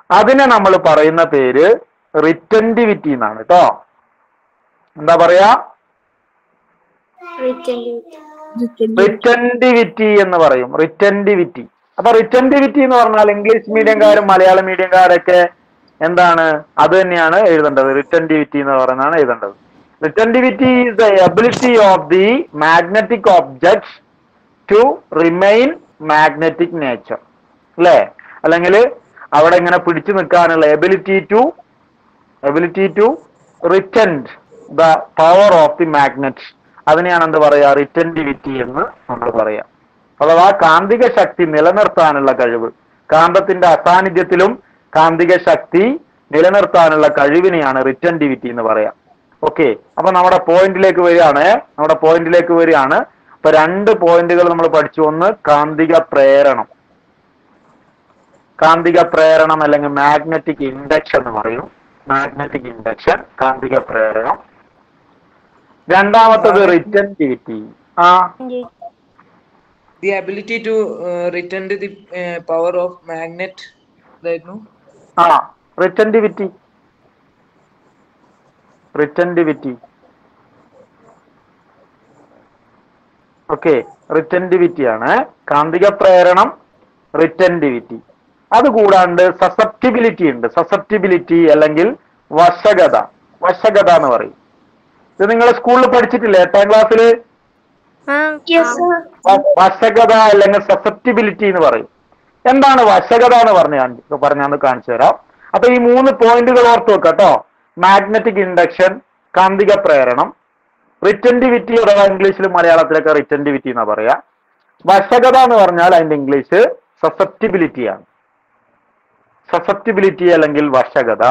അതിനെ നമ്മൾ പറയുന്ന പേര് റിറ്റന്റിവിറ്റി എന്നാണ് കേട്ടോ എന്താ പറയാ? റിറ്റന്റിവിറ്റി എന്ന് പറയും. റിറ്റൻഡിവിറ്റി അപ്പൊ റിറ്റൻഡിവിറ്റി എന്ന് പറഞ്ഞാൽ ഇംഗ്ലീഷ് മീഡിയംകാരും മലയാളം മീഡിയംകാരൊക്കെ എന്താണ്? അത് തന്നെയാണ് എഴുതേണ്ടത്. റിറ്റൻഡിവിറ്റി എന്ന് പറഞ്ഞാണ് എഴുതേണ്ടത്. Retentivity is the ability of the magnetic objects to remain magnetic nature അല്ലേ? അല്ലെങ്കിൽ അവിടെ ഇങ്ങനെ പിടിച്ചു നിൽക്കാനുള്ള ability to ability to retain the power of the magnet അതിനെയാണ് എന്ത് പറയാ റിറ്റന്റിവിറ്റി എന്ന് നമ്മൾ പറയാം. അഥവാ കാന്തിക ശക്തി നിലനിർത്താനുള്ള കഴിവ്. കാന്തത്തിന്റെ അസാന്നിധ്യത്തിലും കാന്തിക ശക്തി നിലനിർത്താനുള്ള കഴിവിനെയാണ് റിറ്റന്റിവിറ്റി എന്ന് പറയാം. ഓക്കെ അപ്പൊ നമ്മുടെ പോയിന്റിലേക്ക് വരികയാണ്. നമ്മുടെ പോയിന്റിലേക്ക് വരികയാണ്. അപ്പൊ രണ്ട് പോയിന്റുകൾ നമ്മൾ പഠിച്ചു. ഒന്ന് കാന്തിക പ്രേരണം. കാന്തിക പ്രേരണം അല്ലെങ്കിൽ മാഗ്നറ്റിക് ഇൻഡക്ഷൻ എന്ന് പറയും. മാഗ്നറ്റിക് ഇൻഡക്ഷൻ കാന്തിക പ്രേരണം. രണ്ടാമത്തത് റിറ്റന്റിവിറ്റി ആ. The ability to return to uh, power of magnet. ഇതായിരുന്നു. ആ റിറ്റന്റിവിറ്റി റിറ്റന്റിവിറ്റി ഓക്കെ റിറ്റന്റിവിറ്റി ആണ്. കാന്തിക പ്രേരണം റിറ്റന്റിവിറ്റി അതുകൂടാണ്ട് സസെപ്റ്റിബിലിറ്റി ഉണ്ട്. സസെപ്റ്റിബിലിറ്റി അല്ലെങ്കിൽ വശകത വശകത എന്ന് പറയും. ഇത് നിങ്ങൾ സ്കൂളിൽ പഠിച്ചിട്ടില്ലേ? എട്ടാം ക്ലാസ്സിൽ. വശകത അല്ലെങ്കിൽ സസെപ്റ്റിബിലിറ്റി എന്ന് പറയും. എന്താണ് വശകത എന്ന് പറഞ്ഞ പറഞ്ഞാന്ന് കാണിച്ചു തരാം. അപ്പൊ ഈ മൂന്ന് പോയിന്റുകൾ ഓർത്ത് വെക്കാം കേട്ടോ. മാഗ്നറ്റിക് ഇൻഡക്ഷൻ കാന്തിക പ്രേരണം റിറ്റന്റിവിറ്റി അഥവാ ഇംഗ്ലീഷിൽ മലയാളത്തിലൊക്കെ റിറ്റന്റിവിറ്റി എന്നാ പറയാ. വശകത എന്ന് പറഞ്ഞാൽ അതിന്റെ ഇംഗ്ലീഷ് സസെപ്റ്റിബിലിറ്റിയാണ് സസെപ്റ്റിബിലിറ്റി അല്ലെങ്കിൽ വശകത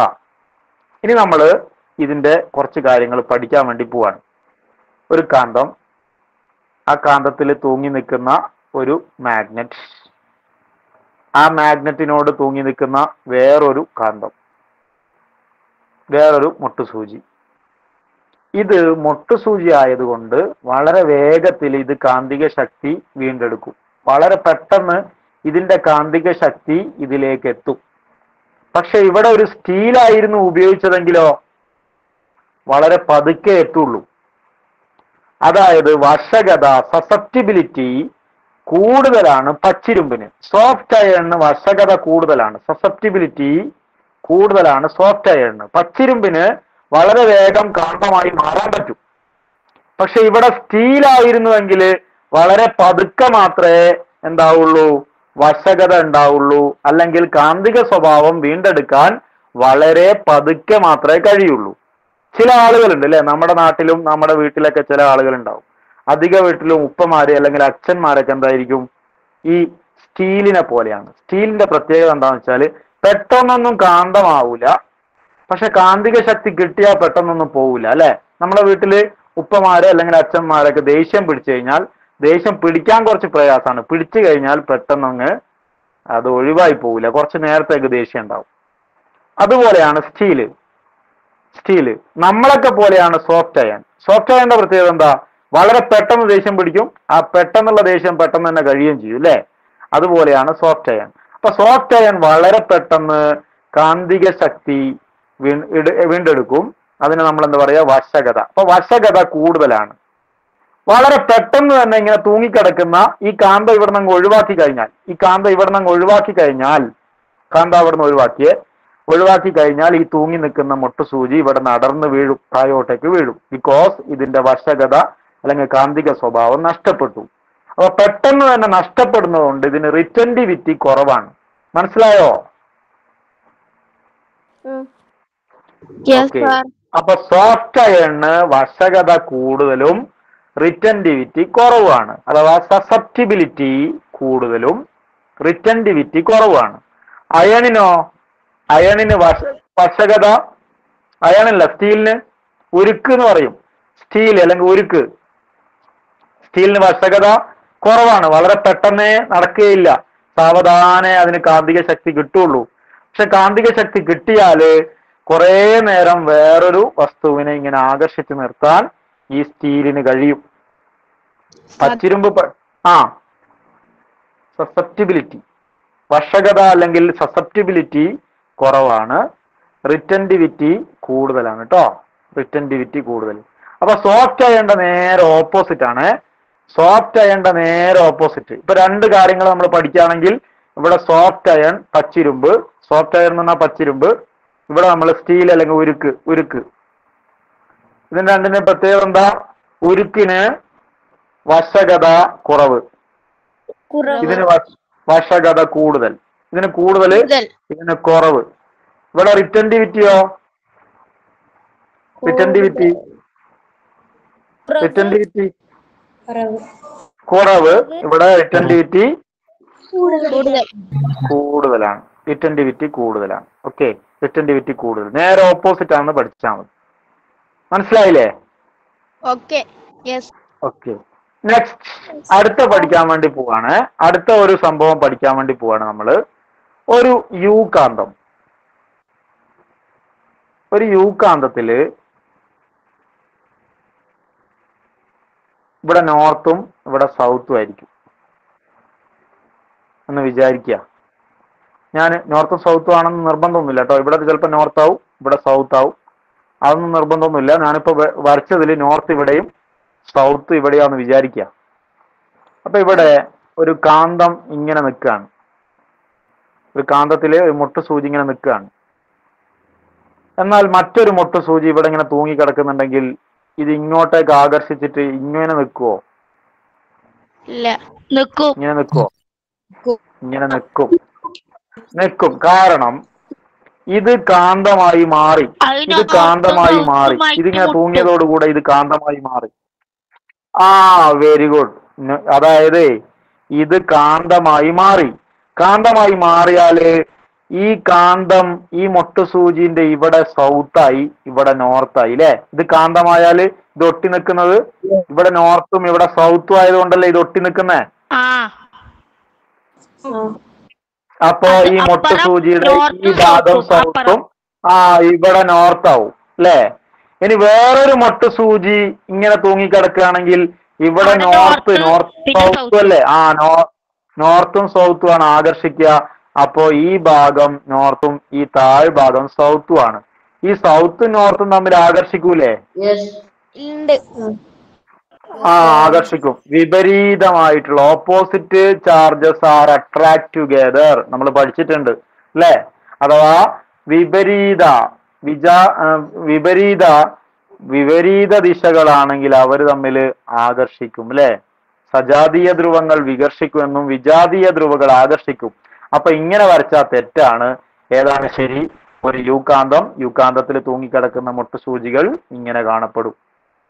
ഇനി നമ്മൾ ഇതിന്റെ കുറച്ച് കാര്യങ്ങൾ പഠിക്കാൻ വേണ്ടി പോവാണ്. ഒരു കാന്തം. ആ കാന്തത്തിൽ തൂങ്ങി നിൽക്കുന്ന ഒരു മാഗ്നറ്റ് ആ മാഗ്നറ്റിനോട് തൂങ്ങി നിൽക്കുന്ന വേറൊരു കാന്തം. വേറൊരു മുട്ടുസൂചി. ഇത് മുട്ടുസൂചി ആയതുകൊണ്ട് വളരെ വേഗത്തിൽ ഇത് കാന്തിക ശക്തി വീണ്ടെടുക്കും. വളരെ പെട്ടെന്ന് ഇതിന്റെ കാന്തിക ശക്തി ഇതിലേക്ക് എത്തും. പക്ഷെ ഇവിടെ ഒരു സ്റ്റീലായിരുന്നു ഉപയോഗിച്ചതെങ്കിലോ വളരെ പതുക്കെ എത്തുള്ളൂ. അതായത് വശകത സസെപ്റ്റിബിലിറ്റി കൂടുതലാണ് പച്ചിരുമ്പിന്. സോഫ്റ്റ് അയണിന് വശകത കൂടുതലാണ്. സസെപ്റ്റിബിലിറ്റി കൂടുതലാണ് സോഫ്റ്റ് അയണിന് പച്ചിരുമ്പിന് വളരെ വേഗം കാരണമായി മാറാൻ പറ്റും. പക്ഷെ ഇവിടെ സ്റ്റീൽ ആയിരുന്നുവെങ്കിൽ വളരെ പതുക്കെ മാത്രമേ എന്താവുള്ളൂ വശകത ഉണ്ടാവുള്ളൂ. അല്ലെങ്കിൽ കാന്തിക സ്വഭാവം വീണ്ടെടുക്കാൻ വളരെ പതുക്കെ മാത്രമേ കഴിയുള്ളൂ. ചില ആളുകളുണ്ട് അല്ലെ? നമ്മുടെ നാട്ടിലും നമ്മുടെ വീട്ടിലൊക്കെ ചില ആളുകൾ ഉണ്ടാവും അധിക വീട്ടിലും ഉപ്പമാര് അല്ലെങ്കിൽ അച്ഛന്മാരൊക്കെ എന്തായിരിക്കും? ഈ സ്റ്റീലിനെ പോലെയാണ്. സ്റ്റീലിന്റെ പ്രത്യേകത എന്താണെന്ന് വെച്ചാൽ പെട്ടെന്നൊന്നും കാന്തമാവൂല. പക്ഷെ കാന്തിക ശക്തി കിട്ടിയാൽ പെട്ടെന്നൊന്നും പോവില്ല അല്ലെ? നമ്മുടെ വീട്ടിൽ ഉപ്പമാര് അല്ലെങ്കിൽ അച്ഛന്മാരൊക്കെ ദേഷ്യം പിടിച്ചു കഴിഞ്ഞാൽ ദേഷ്യം പിടിക്കാൻ കുറച്ച് പ്രയാസമാണ്. പിടിച്ചു കഴിഞ്ഞാൽ പെട്ടെന്നങ്ങ് അത് ഒഴിവായി പോവില്ല കുറച്ച് നേരത്തേക്ക് ദേഷ്യം ഉണ്ടാവും. അതുപോലെയാണ് സ്റ്റീൽ. സ്റ്റീൽ. നമ്മളൊക്കെ പോലെയാണ് സോഫ്റ്റ് അയൺ സോഫ്റ്റ് അയണിന്റെ പ്രത്യേകത എന്താ? വളരെ പെട്ടെന്ന് ദേഷ്യം പിടിക്കും. ആ പെട്ടെന്നുള്ള ദേഷ്യം പെട്ടെന്ന് തന്നെ കഴിയുകയും ചെയ്യും അല്ലേ അതുപോലെയാണ് സോഫ്റ്റ് അയൺ അപ്പൊ സോഫ്റ്റ് അയൺ വളരെ പെട്ടെന്ന് കാന്തിക ശക്തി വീണ്ടെടുക്കും. അതിന് നമ്മൾ എന്താ പറയാ? വശകത അപ്പൊ വശകത കൂടുതലാണ്. വളരെ പെട്ടെന്ന് തന്നെ ഇങ്ങനെ തൂങ്ങിക്കിടക്കുന്ന ഈ കാന്ത ഇവിടെ നിന്ന് ഒഴിവാക്കി കഴിഞ്ഞാൽ ഈ കാന്ത ഇവിടെ നിന്ന് ഒഴിവാക്കി കഴിഞ്ഞാൽ കാന്ത അവിടെ നിന്ന് ഒഴിവാക്കിയേ ഒഴിവാക്കി കഴിഞ്ഞാൽ ഈ തൂങ്ങി നിൽക്കുന്ന മുട്ടുസൂചി ഇവിടെ നടർന്ന് വീഴും താഴോട്ടേക്ക് വീഴും. ബിക്കോസ് ഇതിന്റെ വശകത അല്ലെങ്കിൽ കാന്തിക സ്വഭാവം നഷ്ടപ്പെട്ടു. അപ്പൊ പെട്ടെന്ന് തന്നെ നഷ്ടപ്പെടുന്നതുകൊണ്ട് ഇതിന് റിറ്റന്റിവിറ്റി കുറവാണ്. മനസ്സിലായോ. അപ്പൊ സോഫ്റ്റ് അയണ് വശകത കൂടുതലും റിറ്റന്റിവിറ്റി കുറവാണ്. അഥവാ സസെപ്റ്റിബിലിറ്റി കൂടുതലും റിറ്റന്റിവിറ്റി കുറവാണ്. അയണിനോ അയണിന് വശ വശകത അയണല്ല സ്റ്റീലിന് ഉരുക്ക് എന്ന് പറയും. സ്റ്റീൽ അല്ലെങ്കിൽ ഉരുക്ക്. സ്റ്റീലിന് വശകത കുറവാണ് വളരെ പെട്ടെന്ന് നടക്കുകയില്ല. സാവധാനെ അതിന് കാന്തിക ശക്തി കിട്ടുള്ളൂ. പക്ഷെ കാന്തിക ശക്തി കിട്ടിയാൽ കുറേ നേരം വേറൊരു വസ്തുവിനെ ഇങ്ങനെ ആകർഷിച്ചു നിർത്താൻ ഈ സ്റ്റീലിന് കഴിയും. പച്ചിരുമ്പ് ആ. സസെപ്റ്റിബിലിറ്റി വശകത അല്ലെങ്കിൽ സസെപ്റ്റിബിലിറ്റി കുറവാണ്. റിറ്റന്റിവിറ്റി കൂടുതലാണ് കേട്ടോ റിറ്റന്റിവിറ്റി കൂടുതൽ. അപ്പൊ സോഫ്റ്റ് അയേണ്ട നേരെ ഓപ്പോസിറ്റ് ആണ്. സോഫ്റ്റ് അയേണ്ട നേരെ ഓപ്പോസിറ്റ് ഇപ്പൊ രണ്ട് കാര്യങ്ങൾ നമ്മൾ പഠിക്കുകയാണെങ്കിൽ ഇവിടെ സോഫ്റ്റ് അയൺ പച്ചിരുമ്പ്. സോഫ്റ്റ് അയൺ എന്ന് പറഞ്ഞാൽ പച്ചിരുമ്പ്. ഇവിടെ നമ്മൾ സ്റ്റീൽ അല്ലെങ്കിൽ ഉരുക്ക് ഉരുക്ക്. ഇതിന് രണ്ടിന്റെ പ്രത്യേകത എന്താ? ഉരുക്കിന് വശകത കുറവ്. ഇതിന് വശ- വശകത കൂടുതൽ. ഇതിന് കൂടുതൽ ഇതിന് കുറവ്. ഇവിടെ റിറ്റന്റിവിറ്റിയോ റിറ്റന്റിവിറ്റി റിറ്റന്റിവിറ്റി കുറവ്. ഇവിടെ റിറ്റന്റിവിറ്റി കൂടുതലാണ്. റിറ്റന്റിവിറ്റി കൂടുതലാണ്. ഓക്കെ റിറ്റന്റിവിറ്റി കൂടുതൽ. നേരെ ഓപ്പോസിറ്റ് ആണെന്ന് പഠിച്ചാൽ മതി. മനസ്സിലായില്ലേ. ഓക്കെ നെക്സ്റ്റ് അടുത്ത പഠിക്കാൻ വേണ്ടി പോവാണ്. അടുത്ത ഒരു സംഭവം പഠിക്കാൻ വേണ്ടി പോവാണ് നമ്മൾ. ഒരു യു കാന്തം ഒരു യു കാന്തത്തിൽ ഇവിടെ നോർത്തും ഇവിടെ സൗത്തും ആയിരിക്കും. എന്ന് വിചാരിക്കുക. ഞാൻ നോർത്തും സൗത്തും ആണെന്ന് നിർബന്ധമൊന്നുമില്ല കേട്ടോ. ഇവിടെ ചിലപ്പോൾ നോർത്ത് ആവും ഇവിടെ സൗത്ത് ആവും അതൊന്നും നിർബന്ധമൊന്നുമില്ല. ഞാനിപ്പോ വ- വരച്ചതിൽ നോർത്ത് ഇവിടെയും സൗത്ത് ഇവിടെയാന്ന് വിചാരിക്കുക. അപ്പൊ ഇവിടെ ഒരു കാന്തം ഇങ്ങനെ നിൽക്കുകയാണ്. ഒരു കാന്തത്തിലെ ഒരു മുട്ട് സൂചി ഇങ്ങനെ നിൽക്കുകയാണ്. എന്നാൽ മറ്റൊരു മുട്ട് സൂചി ഇവിടെ ഇങ്ങനെ തൂങ്ങി കിടക്കുന്നുണ്ടെങ്കിൽ ഇത് ഇങ്ങോട്ടേക്ക് ആകർഷിച്ചിട്ട് ഇങ്ങനെ നിൽക്കുവോ? ഇങ്ങനെ നിൽക്കുവോ? ഇങ്ങനെ നിൽക്കും. നിൽക്കും. കാരണം ഇത് കാന്തമായി മാറി. ഇത് കാന്തമായി മാറി. ഇതിങ്ങനെ തൂങ്ങിയതോടുകൂടെ ഇത് കാന്തമായി മാറി. ആ വെരി ഗുഡ് അതായത് ഇത് കാന്തമായി മാറി. കാന്തമായി മാറിയാൽ ഈ കാന്തം ഈ മൊട്ടുസൂചിന്റെ ഇവിടെ സൗത്തായി ഇവിടെ നോർത്തായി അല്ലെ ഇത് കാന്തമായാൽ ഇത് ഒട്ടി നിൽക്കുന്നത് ഇവിടെ നോർത്തും ഇവിടെ സൗത്തും ആയതുകൊണ്ടല്ലേ ഇത് ഒട്ടി നിൽക്കുന്നേ? അപ്പോ ഈ മൊട്ടുസൂചിയുടെ ഈ ഭാഗം സൗത്തും ആ ഇവിടെ നോർത്ത് ആവും അല്ലേ ഇനി വേറൊരു മൊട്ട് സൂചി ഇങ്ങനെ തൂങ്ങിക്കിടക്കുകയാണെങ്കിൽ ഇവിടെ നോർത്ത് നോർത്ത് സൗത്തും. അല്ലേ? ആ നോ നോർത്തും സൗത്തും ആണ് ആകർഷിക്കുക. അപ്പോ ഈ ഭാഗം നോർത്തും ഈ താഴ്ഭാഗം സൗത്തും ആണ്. ഈ സൗത്തും നോർത്തും തമ്മിൽ ആകർഷിക്കൂലേ? ആ ആകർഷിക്കും. വിപരീതമായിട്ടുള്ള opposite charges are attract together നമ്മൾ പഠിച്ചിട്ടുണ്ട്. അല്ലെ അഥവാ വിപരീത വിചാ വിപരീത വിപരീത ദിശകളാണെങ്കിൽ അവർ തമ്മിൽ ആകർഷിക്കും. അല്ലെ സജാതീയ ധ്രുവങ്ങൾ വികർഷിക്കുമെന്നും വിജാതീയ ധ്രുവകൾ ആകർഷിക്കും. അപ്പൊ ഇങ്ങനെ വരച്ചാൽ തെറ്റാണ്. ഏതാണ് ശരി? ഒരു യുകാന്തം യുകാന്തത്തിൽ തൂങ്ങിക്കിടക്കുന്ന മുട്ടുസൂചികൾ ഇങ്ങനെ കാണപ്പെടും.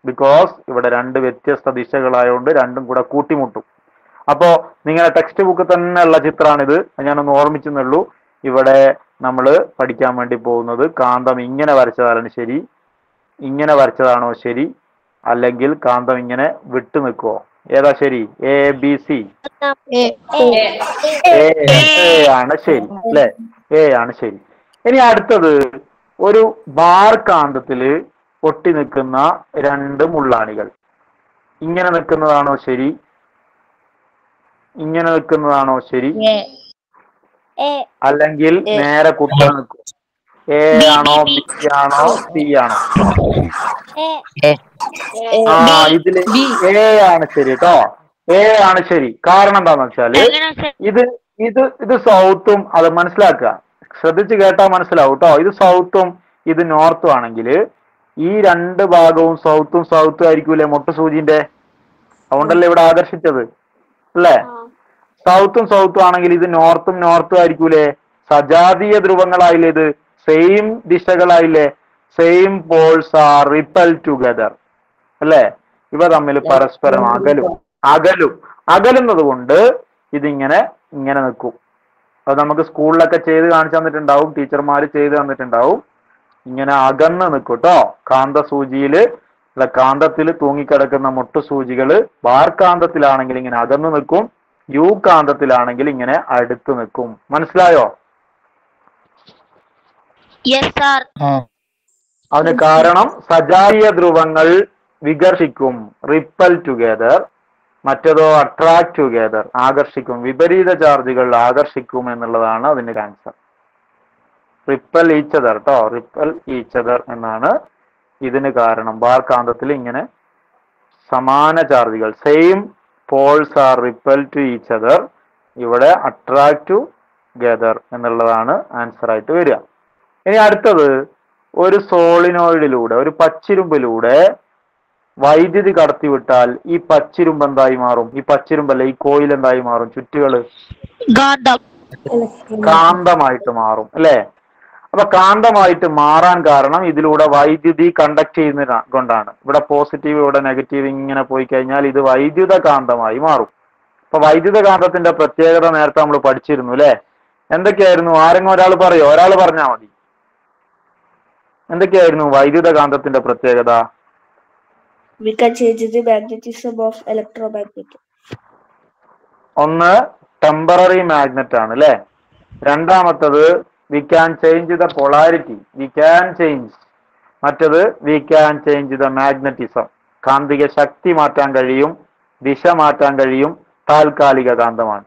ബിക്കോസ് ഇവിടെ രണ്ട് വ്യത്യസ്ത ദിശകളായതുകൊണ്ട് രണ്ടും കൂടെ കൂട്ടിമുട്ടും. അപ്പോ നിങ്ങളുടെ ടെക്സ്റ്റ് ബുക്ക് തന്നെ ഉള്ള ചിത്രമാണിത് ഞാനൊന്ന് ഓർമ്മിച്ചെന്നുള്ളൂ. ഇവിടെ നമ്മൾ പഠിക്കാൻ വേണ്ടി പോകുന്നത് കാന്തം ഇങ്ങനെ വരച്ചതാണ് ശരി? ഇങ്ങനെ വരച്ചതാണോ ശരി? അല്ലെങ്കിൽ കാന്തം ഇങ്ങനെ വിട്ടു നിൽക്കുവോ ഏതാ ശരി? എ ബി സി എ ആണ് ശരി അല്ലെ? എ ആണ് ശരി. ഇനി അടുത്തത് ഒരു ബാർ കാന്തത്തിൽ ഒട്ടി നിൽക്കുന്ന രണ്ട് മുള്ളാണികൾ. ഇങ്ങനെ നിൽക്കുന്നതാണോ ശരി? ഇങ്ങനെ നിൽക്കുന്നതാണോ ശരി? അല്ലെങ്കിൽ നേരെ കുത്തനെ നിൽക്കും. എ ആണോ ബി ആണോ സി ആണോ? ആ ഇതിൽ എ ആണ് ശരി കേട്ടോ എ ആണ് ശരി. കാരണം എന്താന്ന് വെച്ചാൽ ഇത് ഇത് ഇത് സൗത്തും അത് മനസ്സിലാക്കുക. ശ്രദ്ധിച്ച് കേട്ടാൽ മനസ്സിലാവും കേട്ടോ ഇത് സൗത്തും ഇത് നോർത്തും ആണെങ്കിൽ ഈ രണ്ട് ഭാഗവും സൗത്തും സൗത്തും ആയിരിക്കൂലേ മുട്ടുസൂചിന്റെ അതുകൊണ്ടല്ലേ ഇവിടെ ആകർഷിച്ചത് അല്ലേ? സൗത്തും സൗത്തും ആണെങ്കിൽ ഇത് നോർത്തും നോർത്തും ആയിരിക്കൂലേ? സജാതീയ ധ്രുവങ്ങളായില്ലേ ഇത്? Same ദിശകളായില്ലേ? Same poles are repel together അല്ലെ? ഇവ തമ്മിൽ പരസ്പരം അകലും. അകലും. അകലുന്നത് കൊണ്ട് ഇതിങ്ങനെ ഇങ്ങനെ നിൽക്കും. അത് നമുക്ക് സ്കൂളിലൊക്കെ ചെയ്ത് കാണിച്ചു തന്നിട്ടുണ്ടാവും. ടീച്ചർമാർ ചെയ്ത് തന്നിട്ടുണ്ടാവും. ഇങ്ങനെ അകന്ന് നിൽക്കും കേട്ടോ കാന്തസൂചിയിൽ അല്ല കാന്തത്തിൽ തൂങ്ങിക്കിടക്കുന്ന മുട്ടുസൂചികൾ സൂചികൾ കാന്തത്തിലാണെങ്കിൽ ഇങ്ങനെ അകന്ന് നിൽക്കും. യു കാന്തത്തിലാണെങ്കിൽ ഇങ്ങനെ അടുത്ത് നിൽക്കും. മനസ്സിലായോ? യെസ് സാർ അതിന് കാരണം സജാതീയ ധ്രുവങ്ങൾ വികർഷിക്കും റിപ്പൽ ടുഗെദർ മറ്റേതോ അട്രാക്ട് ടുഗെദർ ആകർഷിക്കും വിപരീത ചാർജുകൾ ആകർഷിക്കും എന്നുള്ളതാണ് അതിന്റെ ആൻസർ റിപ്പൽ ഈച്ചതർ കേട്ടോ റിപ്പൽ ഈച്ചതർ എന്നാണ് ഇതിന് കാരണം. ബാർ കാന്തത്തിൽ ഇങ്ങനെ സമാന ചാർജുകൾ same poles are repel to each other ഇവിടെ അട്രാക്ട് ടു ഗദർ എന്നുള്ളതാണ് ആൻസർ ആയിട്ട് വരിക. ഇനി അടുത്തത് ഒരു സോളിനോയിഡിലൂടെ ഒരു പച്ചിരുമ്പിലൂടെ വൈദ്യുതി കടത്തിവിട്ടാൽ ഈ പച്ചിരുമ്പ് എന്തായി മാറും? ഈ പച്ചിരുമ്പല്ല ഈ കോയിൽ എന്തായി മാറും? ചുറ്റുകൾ കാന്തമായിട്ട് മാറും അല്ലേ? അപ്പൊ കാന്തമായിട്ട് മാറാൻ കാരണം ഇതിലൂടെ വൈദ്യുതി കണ്ടക്ട് ചെയ്യുന്ന കൊണ്ടാണ്. ഇവിടെ പോസിറ്റീവ് ഇവിടെ നെഗറ്റീവ് ഇങ്ങനെ പോയി കഴിഞ്ഞാൽ ഇത് വൈദ്യുത കാന്തമായി മാറും. അപ്പൊ വൈദ്യുത കാന്തത്തിന്റെ പ്രത്യേകത നേരത്തെ നമ്മൾ പഠിച്ചിരുന്നു അല്ലെ? എന്തൊക്കെയായിരുന്നു? ആരെങ്കിലും ഒരാൾ പറയോ? ഒരാൾ പറഞ്ഞാൽ മതി. എന്തൊക്കെയായിരുന്നു വൈദ്യുത കാന്തത്തിന്റെ പ്രത്യേകത? We can change the magnetism of electromagnet. ഒന്ന് ടെമ്പററി മാഗ്നറ്റ് ആണ് അല്ലെ? രണ്ടാമത്തത് we can change the polarity we can change മറ്റത് we can change the magnetism കാന്തിക ശക്തി മാറ്റാൻ കഴിയും ദിശ മാറ്റാൻ കഴിയും താൽക്കാലിക കാന്തമാണ്.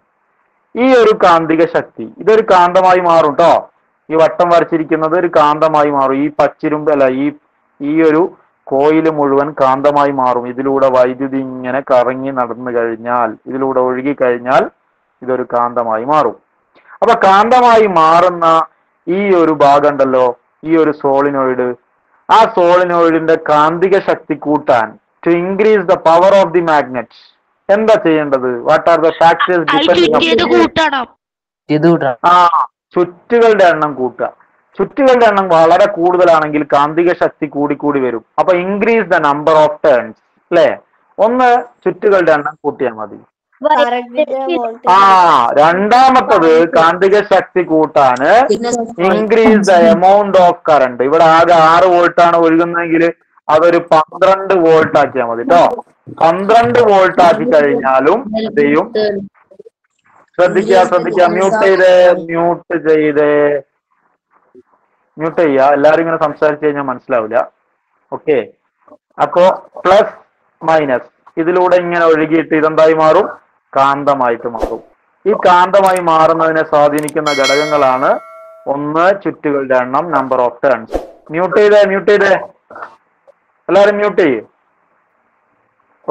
ഈ ഒരു കാന്തിക ശക്തി ഇതൊരു കാന്തമായി മാറും കേട്ടോ ഈ വട്ടം വരച്ചിരിക്കുന്നത് ഒരു കാന്തമായി മാറും. ഈ പച്ചിരുമ്പ് അല്ല ഈ ഈ ഒരു കോയിൽ മുഴുവൻ കാന്തമായി മാറും. ഇതിലൂടെ വൈദ്യുതി ഇങ്ങനെ കറങ്ങി നടന്നു കഴിഞ്ഞാൽ ഇതിലൂടെ ഒഴുകി കഴിഞ്ഞാൽ ഇതൊരു കാന്തമായി മാറും. അപ്പൊ കാന്തമായി മാറുന്ന ഈ ഒരു ഭാഗം ഉണ്ടല്ലോ ഈ ഒരു സോളിനോയിഡ്. ആ സോളിനോയിഡിന്റെ കാന്തിക ശക്തി കൂട്ടാൻ to increase the power of the magnet എന്താ ചെയ്യേണ്ടത്? വാട്ട് ആർ ദ ഫാക്ടേഴ്സ് കൂട്ടണം. ആ ചുറ്റുകളുടെ എണ്ണം കൂട്ടുക. ചുറ്റുകളുടെ എണ്ണം വളരെ കൂടുതലാണെങ്കിൽ കാന്തിക ശക്തി കൂടിക്കൂടി കൂടി വരും. അപ്പൊ increase the number of turns അല്ലേ ഒന്ന് ചുറ്റുകളുടെ എണ്ണം കൂട്ടിയാൽ മതി. ആ രണ്ടാമത്തത് കാന്തിക ശക്തി കൂട്ടാന് increase the amount of current ഇവിടെ ആകെ ആറ് വോൾട്ട് ആണ് ഒഴുകുന്നതെങ്കിൽ അതൊരു പന്ത്രണ്ട് വോൾട്ട് ആക്കിയാൽ മതി കേട്ടോ പന്ത്രണ്ട് വോൾട്ട് ആക്കി കഴിഞ്ഞാലും ചെയ്യും? ശ്രദ്ധിക്കുക ശ്രദ്ധിക്കുക. മ്യൂട്ട് ചെയ്ത് മ്യൂട്ട് ചെയ്ത്. മ്യൂട്ട് ചെയ്യുക. എല്ലാരും ഇങ്ങനെ സംസാരിച്ചു കഴിഞ്ഞാൽ മനസ്സിലാവില്ല. ഓക്കെ അപ്പോ പ്ലസ് മൈനസ് ഇതിലൂടെ ഇങ്ങനെ ഒഴുകിയിട്ട് ഇതെന്തായി മാറും? കാന്തമായിട്ട് മാറും. ഈ കാന്തമായി മാറുന്നതിനെ സ്വാധീനിക്കുന്ന ഘടകങ്ങളാണ് ഒന്ന് ചുറ്റുകളുടെ എണ്ണം നമ്പർ ഓഫ് ടേൺസ് മ്യൂട്ട് ചെയ്തേ മ്യൂട്ട് ചെയ്തേ. എല്ലാവരും മ്യൂട്ട് ചെയ്യേ.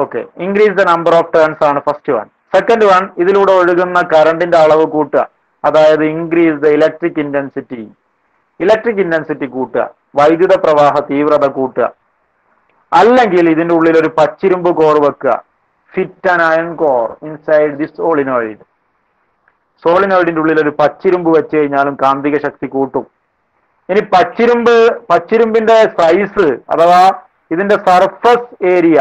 Okay increase the number of turns ആണ് ഫസ്റ്റ് വൺ സെക്കൻഡ് വൺ ഇതിലൂടെ ഒഴുകുന്ന കറണ്ടിന്റെ അളവ് കൂട്ടുക. അതായത് increase the electric intensity electric intensity കൂട്ടുക. വൈദ്യുത പ്രവാഹ തീവ്രത കൂട്ടുക. അല്ലെങ്കിൽ ഇതിന്റെ ഉള്ളിൽ ഒരു പച്ചിരുമ്പ് കോർ വെക്കുക. Fit an iron core inside the solenoid സോളിനോയിഡിന്റെ ഉള്ളിൽ ഒരു പച്ചിരുമ്പ് വെച്ച് കഴിഞ്ഞാലും കാന്തിക ശക്തി കൂട്ടും. ഇനി പച്ചിരുമ്പ് പച്ചിരുമ്പിന്റെ സൈസ് അഥവാ ഇതിന്റെ സർഫസ് ഏരിയ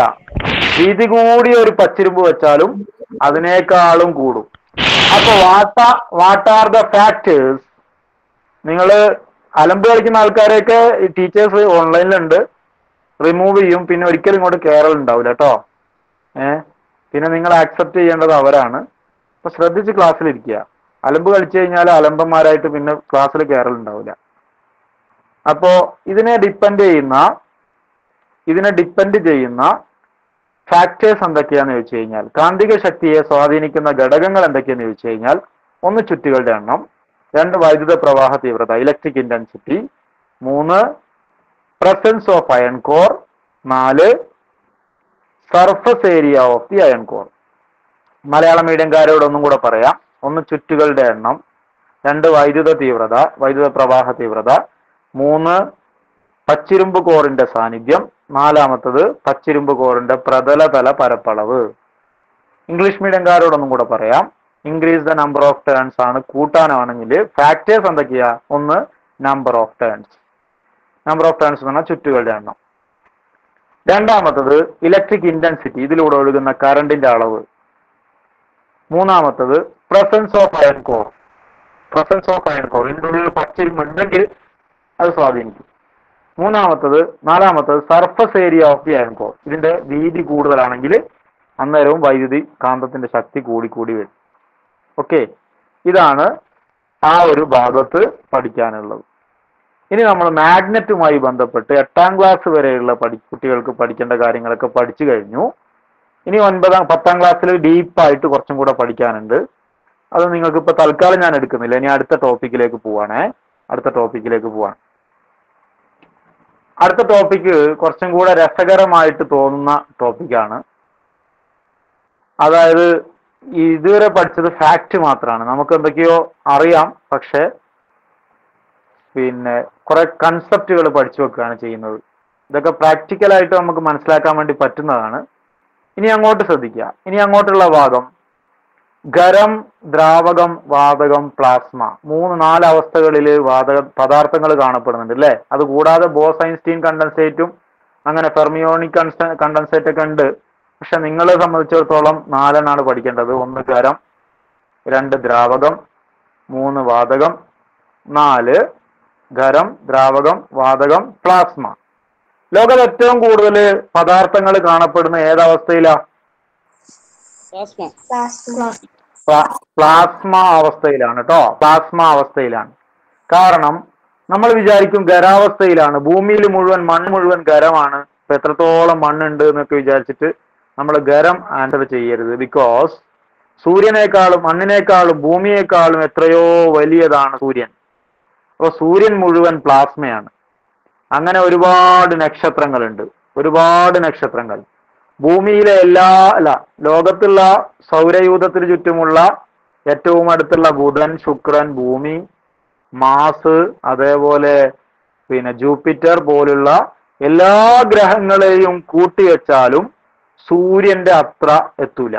വീതി കൂടിയ ഒരു പച്ചിരുമ്പ് വെച്ചാലും അതിനേക്കാളും കൂടും. അപ്പൊ what what are the factors? നിങ്ങൾ അലമ്പ് കളിക്കുന്ന ആൾക്കാരെയൊക്കെ ടീച്ചേഴ്സ് ഓൺലൈനിലുണ്ട് റിമൂവ് ചെയ്യും. പിന്നെ ഒരിക്കലും ഇങ്ങോട്ട് കയറൽ ഉണ്ടാവില്ല കേട്ടോ ഏഹ് പിന്നെ നിങ്ങൾ ആക്സെപ്റ്റ് ചെയ്യേണ്ടത് അവരാണ്. അപ്പൊ ശ്രദ്ധിച്ച് ക്ലാസ്സിലിരിക്കുക. അലമ്പ് കളിച്ചു കഴിഞ്ഞാൽ അലമ്പന്മാരായിട്ട് പിന്നെ ക്ലാസ്സിൽ കയറൽ ഉണ്ടാവില്ല അപ്പോ ഇതിനെ ഡിപ്പെൻഡ് ചെയ്യുന്ന ഇതിനെ ഡിപ്പെൻഡ് ചെയ്യുന്ന ഫാക്ടേഴ്സ് എന്തൊക്കെയാന്ന് ചോദിച്ചു കഴിഞ്ഞാൽ കാന്തിക ശക്തിയെ സ്വാധീനിക്കുന്ന ഘടകങ്ങൾ എന്തൊക്കെയാന്ന് ചോദിച്ചു കഴിഞ്ഞാൽ ഒന്ന് ചുറ്റുകളുടെ എണ്ണം രണ്ട് വൈദ്യുത പ്രവാഹ തീവ്രത ഇലക്ട്രിക് ഇന്റൻസിറ്റി മൂന്ന് പ്രസൻസ് ഓഫ് അയൺ കോർ നാല് surface area of the iron core Malayalam മീഡിയംകാരോട് ഒന്നും കൂടെ പറയാം. ഒന്ന് ചുറ്റുകളുടെ എണ്ണം രണ്ട് വൈദ്യുത തീവ്രത വൈദ്യുത പ്രവാഹ തീവ്രത മൂന്ന് പച്ചിരുമ്പ് കോറിന്റെ സാന്നിധ്യം. നാലാമത്തത് പച്ചിരുമ്പ് കോറിന്റെ പ്രതലതല പരപ്പളവ്. ഇംഗ്ലീഷ് മീഡിയംകാരോടൊന്നും കൂടെ പറയാം. Increase the number of turns ആണ് കൂട്ടാനാണെങ്കിൽ ഫാക്ടേഴ്സ് എന്തൊക്കെയാ? ഒന്ന് number of turns number of turns എന്ന് പറഞ്ഞാൽ ചുറ്റുകളുടെ എണ്ണം. രണ്ടാമത്തത് ഇലക്ട്രിക് ഇന്റൻസിറ്റി ഇതിലൂടെ ഒഴുകുന്ന കറണ്ടിന്റെ അളവ്. മൂന്നാമത്തത് presence of iron core presence of iron core ഇതിന്റെ ഉള്ളിൽ പച്ചിരുമുണ്ടെങ്കിൽ അത് സ്വാധീനിക്കും. മൂന്നാമത്തത് നാലാമത്തത് surface area of the iron core ഇതിന്റെ വീതി കൂടുതലാണെങ്കിൽ അന്നേരവും വൈദ്യുതി കാന്തത്തിന്റെ ശക്തി കൂടിക്കൂടി കൂടി വരും. ഓക്കെ ഇതാണ് ആ ഒരു ഭാഗത്ത് പഠിക്കാനുള്ളത്. ഇനി നമ്മൾ മാഗ്നറ്റുമായി ബന്ധപ്പെട്ട് എട്ടാം ക്ലാസ് വരെയുള്ള പഠി കുട്ടികൾക്ക് പഠിക്കേണ്ട കാര്യങ്ങളൊക്കെ പഠിച്ചു കഴിഞ്ഞു. ഇനി ഒൻപതാം പത്താം ക്ലാസ്സിൽ ഡീപ്പായിട്ട് കുറച്ചും കൂടെ പഠിക്കാനുണ്ട്. അത് നിങ്ങൾക്ക് ഇപ്പൊ തൽക്കാലം ഞാൻ എടുക്കുന്നില്ല. ഇനി അടുത്ത ടോപ്പിക്കിലേക്ക് പോവാണേ. അടുത്ത ടോപ്പിക്കിലേക്ക് പോവാണ്. അടുത്ത ടോപ്പിക് കുറച്ചും കൂടെ രസകരമായിട്ട് തോന്നുന്ന ടോപ്പിക്കാണ് അതായത് ഇതുവരെ പഠിച്ചത് ഫാക്റ്റ് മാത്രമാണ് നമുക്ക് എന്തൊക്കെയോ അറിയാം പക്ഷെ പിന്നെ കുറെ കൺസെപ്റ്റുകൾ പഠിച്ചു വെക്കുകയാണ് ചെയ്യുന്നത്. ഇതൊക്കെ പ്രാക്ടിക്കലായിട്ട് നമുക്ക് മനസ്സിലാക്കാൻ വേണ്ടി പറ്റുന്നതാണ്. ഇനി അങ്ങോട്ട് ശ്രദ്ധിക്കുക ഇനി അങ്ങോട്ടുള്ള ഭാഗം. ഖരം ദ്രാവകം വാതകം പ്ലാസ്മ. മൂന്ന് നാല് അവസ്ഥകളിൽ വാതക പദാർത്ഥങ്ങൾ കാണപ്പെടുന്നുണ്ട് അല്ലേ അതുകൂടാതെ ബോസ് ഐൻസ്റ്റീൻ കണ്ടൻസേറ്റും അങ്ങനെ ഫെർമിയോണിക് കണ്ടൻസേറ്റ് ഒക്കെ ഉണ്ട്. പക്ഷെ നിങ്ങളെ സംബന്ധിച്ചിടത്തോളം നാലെണ്ണാണ് പഠിക്കേണ്ടത്. ഒന്ന് ഖരം രണ്ട് ദ്രാവകം മൂന്ന് വാതകം നാല് ഖരം ദ്രാവകം വാതകം പ്ലാസ്മ. ലോകത്ത് ഏറ്റവും കൂടുതൽ പദാർത്ഥങ്ങൾ കാണപ്പെടുന്ന ഏതവസ്ഥയിലാ? പ്ലാസ്മ. പ്ലാ- പ്ലാസ്മ അവസ്ഥയിലാണ് കേട്ടോ പ്ലാസ്മ അവസ്ഥയിലാണ്. കാരണം നമ്മൾ വിചാരിക്കും ഖരാവസ്ഥയിലാണ് ഭൂമിയിൽ മുഴുവൻ മണ്ണ് മുഴുവൻ ഖരമാണ് ഇപ്പൊ എത്രത്തോളം മണ്ണുണ്ട് എന്നൊക്കെ വിചാരിച്ചിട്ട് നമ്മൾ ഖരം ആൻസർ ചെയ്യരുത്. ബിക്കോസ് സൂര്യനേക്കാളും മണ്ണിനേക്കാളും ഭൂമിയേക്കാളും എത്രയോ വലിയതാണ് സൂര്യൻ. അപ്പൊ സൂര്യൻ മുഴുവൻ പ്ലാസ്മയാണ്. അങ്ങനെ ഒരുപാട് നക്ഷത്രങ്ങളുണ്ട്. ഒരുപാട് നക്ഷത്രങ്ങൾ. ഭൂമിയിലെ എല്ലാ അല്ല ലോകത്തുള്ള സൗരയൂഥത്തിന് ചുറ്റുമുള്ള ഏറ്റവും അടുത്തുള്ള ബുധൻ ശുക്രൻ ഭൂമി മാസ് അതേപോലെ പിന്നെ ജൂപ്പിറ്റർ പോലുള്ള എല്ലാ ഗ്രഹങ്ങളെയും കൂട്ടിവെച്ചാലും സൂര്യന്റെ അത്ര എത്തൂല.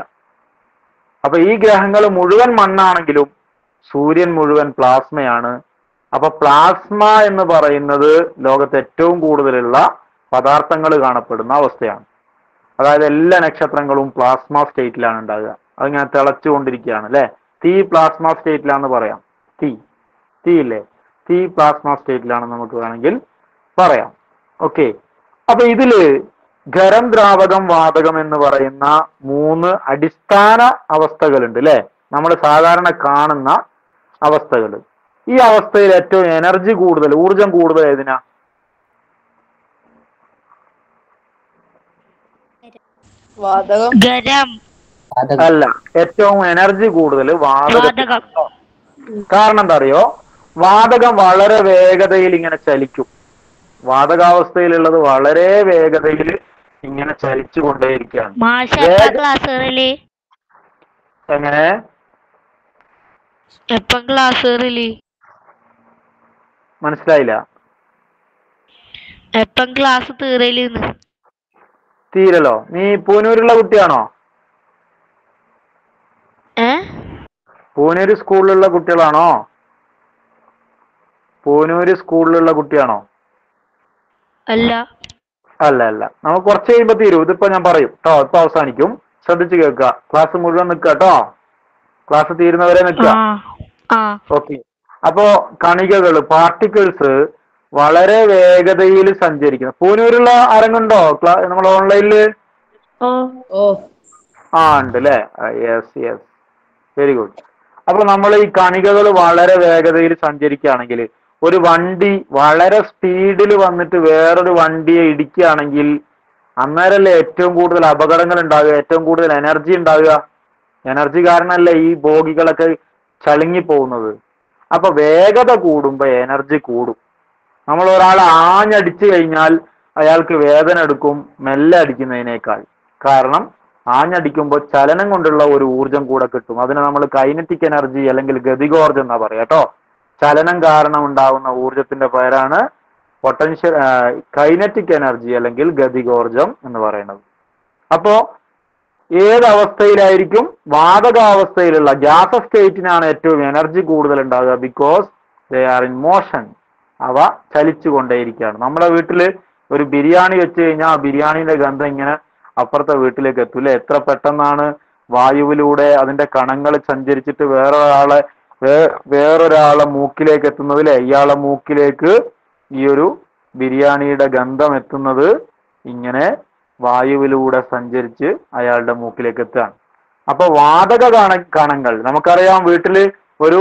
അപ്പൊ ഈ ഗ്രഹങ്ങൾ മുഴുവൻ മണ്ണാണെങ്കിലും സൂര്യൻ മുഴുവൻ പ്ലാസ്മയാണ്. അപ്പൊ പ്ലാസ്മ എന്ന് പറയുന്നത് ലോകത്ത് ഏറ്റവും കൂടുതലുള്ള പദാർത്ഥങ്ങൾ കാണപ്പെടുന്ന അവസ്ഥയാണ്. അതായത് എല്ലാ നക്ഷത്രങ്ങളും പ്ലാസ്മ സ്റ്റേറ്റിലാണ് ഉണ്ടാകുക. അതിങ്ങനെ തിളച്ചുകൊണ്ടിരിക്കുകയാണ് അല്ലെ? തീ പ്ലാസ്മ സ്റ്റേറ്റിലാണെന്ന് പറയാം. തീ തീ ഇല്ലേ? തീ പ്ലാസ്മ സ്റ്റേറ്റിലാണെന്ന് നമുക്ക് വേണമെങ്കിൽ പറയാം. ഓക്കെ അപ്പൊ ഇതിൽ ഖരം ദ്രാവകം വാതകം എന്ന് പറയുന്ന മൂന്ന് അടിസ്ഥാന അവസ്ഥകളുണ്ട് അല്ലെ? നമ്മൾ സാധാരണ കാണുന്ന അവസ്ഥകൾ ഈ അവസ്ഥയിൽ ഏറ്റവും എനർജി കൂടുതൽ ഊർജം കൂടുതൽ ഏതിനാ? വാതകം? ഗരം അല്ല ഏറ്റവും എനർജി കൂടുതൽ വാതകം. കാരണം എന്താ അറിയോ വാതകം വളരെ വേഗതയിൽ ഇങ്ങനെ ചലിക്കും. വാതകാവസ്ഥയിലുള്ളത് വളരെ വേഗതയിൽ ഇങ്ങനെ ചലിച്ചു കൊണ്ടേയിരിക്കുകയാണ് എങ്ങനെ? എപ്പം ക്ലാസ് മനസ്സിലായില്ല. എപ്പം ക്ലാസ് തീറലെന്ന് തീരലോ? നീ പൂനൂരുള്ള കുട്ടിയാണോ? പൂനൂര് സ്കൂളിലുള്ള കുട്ടികളാണോ? പൂനൂര് സ്കൂളിലുള്ള കുട്ടിയാണോ? അല്ല. അല്ല അല്ല. നമുക്ക് കുറച്ച് കഴിയുമ്പോ തീരും. ഇതിപ്പോ ഞാൻ പറയും. കേട്ടോ ഇപ്പൊ അവസാനിക്കും. ശ്രദ്ധിച്ചു കേൾക്കുക. ക്ലാസ് മുഴുവൻ നിൽക്കുക കേട്ടോ ക്ലാസ് തീരുന്നവരെ നിൽക്കുക. ഓക്കെ. അപ്പോ കണികകൾ പാർട്ടിക്കിൾസ് വളരെ വേഗതയിൽ സഞ്ചരിക്കുന്നു. പൂനൂരുള്ള ആരെങ്കുണ്ടോ നമ്മൾ ഓൺലൈനിൽ ഓ. ഓ. ആ ഉണ്ട് അല്ലേ യെസ് യെസ് വെരി ഗുഡ് അപ്പൊ നമ്മൾ ഈ കണികകൾ വളരെ വേഗതയിൽ സഞ്ചരിക്കുകയാണെങ്കിൽ ഒരു വണ്ടി വളരെ സ്പീഡിൽ വന്നിട്ട് വേറൊരു വണ്ടിയെ ഇടിക്കുകയാണെങ്കിൽ അന്നേരല്ലേ ഏറ്റവും കൂടുതൽ അപകടങ്ങൾ ഉണ്ടാകുക ഏറ്റവും കൂടുതൽ എനർജി ഉണ്ടാകുക എനർജി കാരണമല്ലേ ഈ ബോഗികളൊക്കെ ചളുങ്ങി പോകുന്നത് അപ്പൊ വേഗത കൂടുമ്പോ എനർജി കൂടും. നമ്മൾ ഒരാളെ ആഞ്ഞടിച്ചു കഴിഞ്ഞാൽ അയാൾക്ക് വേദന എടുക്കും മെല്ലെ അടിക്കുന്നതിനേക്കാൾ. കാരണം ആഞ്ഞടിക്കുമ്പോൾ ചലനം കൊണ്ടുള്ള ഒരു ഊർജം കൂടെ കിട്ടും. അതിനെ നമ്മൾ കൈനറ്റിക് എനർജി അല്ലെങ്കിൽ ഗതികോർജം എന്നാ പറയാ കേട്ടോ. ചലനം കാരണം ഉണ്ടാകുന്ന ഊർജത്തിന്റെ പേരാണ് പൊട്ടൻഷ്യൽ കൈനറ്റിക് എനർജി അല്ലെങ്കിൽ ഗതികോർജം എന്ന് പറയുന്നത്. അപ്പോ ഏതവസ്ഥയിലായിരിക്കും? വാതകാവസ്ഥയിലുള്ള ഗ്യാസ് സ്റ്റേറ്റിനാണ് ഏറ്റവും എനർജി കൂടുതൽ ഉണ്ടാകുക. Because they are in motion അവ ചലിച്ചു കൊണ്ടേയിരിക്കുകയാണ്. നമ്മുടെ വീട്ടിൽ ഒരു ബിരിയാണി വെച്ച് കഴിഞ്ഞാൽ ആ ബിരിയാണിയുടെ ഗന്ധം ഇങ്ങനെ അപ്പുറത്തെ വീട്ടിലേക്ക് എത്തും. അല്ലെ എത്ര പെട്ടെന്നാണ് വായുവിലൂടെ അതിന്റെ കണങ്ങൾ സഞ്ചരിച്ചിട്ട് വേറൊരാളെ വേറൊരാളെ മൂക്കിലേക്ക് എത്തുന്നത് അല്ലെ ഇയാളെ മൂക്കിലേക്ക് ഈ ഒരു ബിരിയാണിയുടെ ഗന്ധം എത്തുന്നത് ഇങ്ങനെ വായുവിലൂടെ സഞ്ചരിച്ച് അയാളുടെ മൂക്കിലേക്ക് എത്തുകയാണ്. അപ്പൊ വാതക കണ കണങ്ങൾ. നമുക്കറിയാം വീട്ടിൽ ഒരു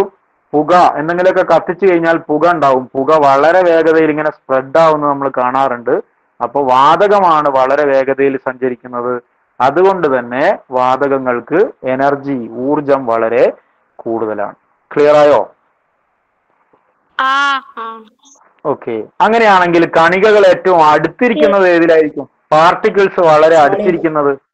പുക എന്തെങ്കിലുമൊക്കെ കത്തിച്ചു കഴിഞ്ഞാൽ പുക ഉണ്ടാവും. പുക വളരെ വേഗതയിൽ ഇങ്ങനെ സ്പ്രെഡ് ആവുന്നത് നമ്മൾ കാണാറുണ്ട്. അപ്പോൾ വാതകമാണ് വളരെ വേഗതയിൽ സഞ്ചരിക്കുന്നത്. അതുകൊണ്ട് തന്നെ വാതകങ്ങൾക്ക് എനർജി ഊർജം വളരെ കൂടുതലാണ്. ക്ലിയർ ആയോ? ഓക്കെ അങ്ങനെയാണെങ്കിൽ കണികകൾ ഏറ്റവും അടുത്തിരിക്കുന്നത് ഏതിലായിരിക്കും? പാർട്ടിക്കിൾസ് വളരെ അടുത്തിരിക്കുന്നത്.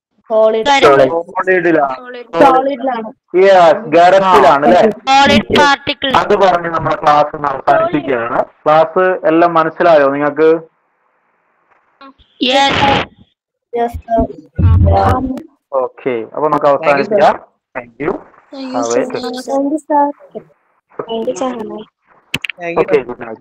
അത് പറഞ്ഞ് നമ്മുടെ ക്ലാസ് അവസാനിപ്പിക്കുകയാണ്. ക്ലാസ് എല്ലാം മനസ്സിലായോ നിങ്ങൾക്ക്? യെസ് യെസ് ഓക്കെ അപ്പൊ നമുക്ക് അവസാനിപ്പിക്കാം. Thank you okay good night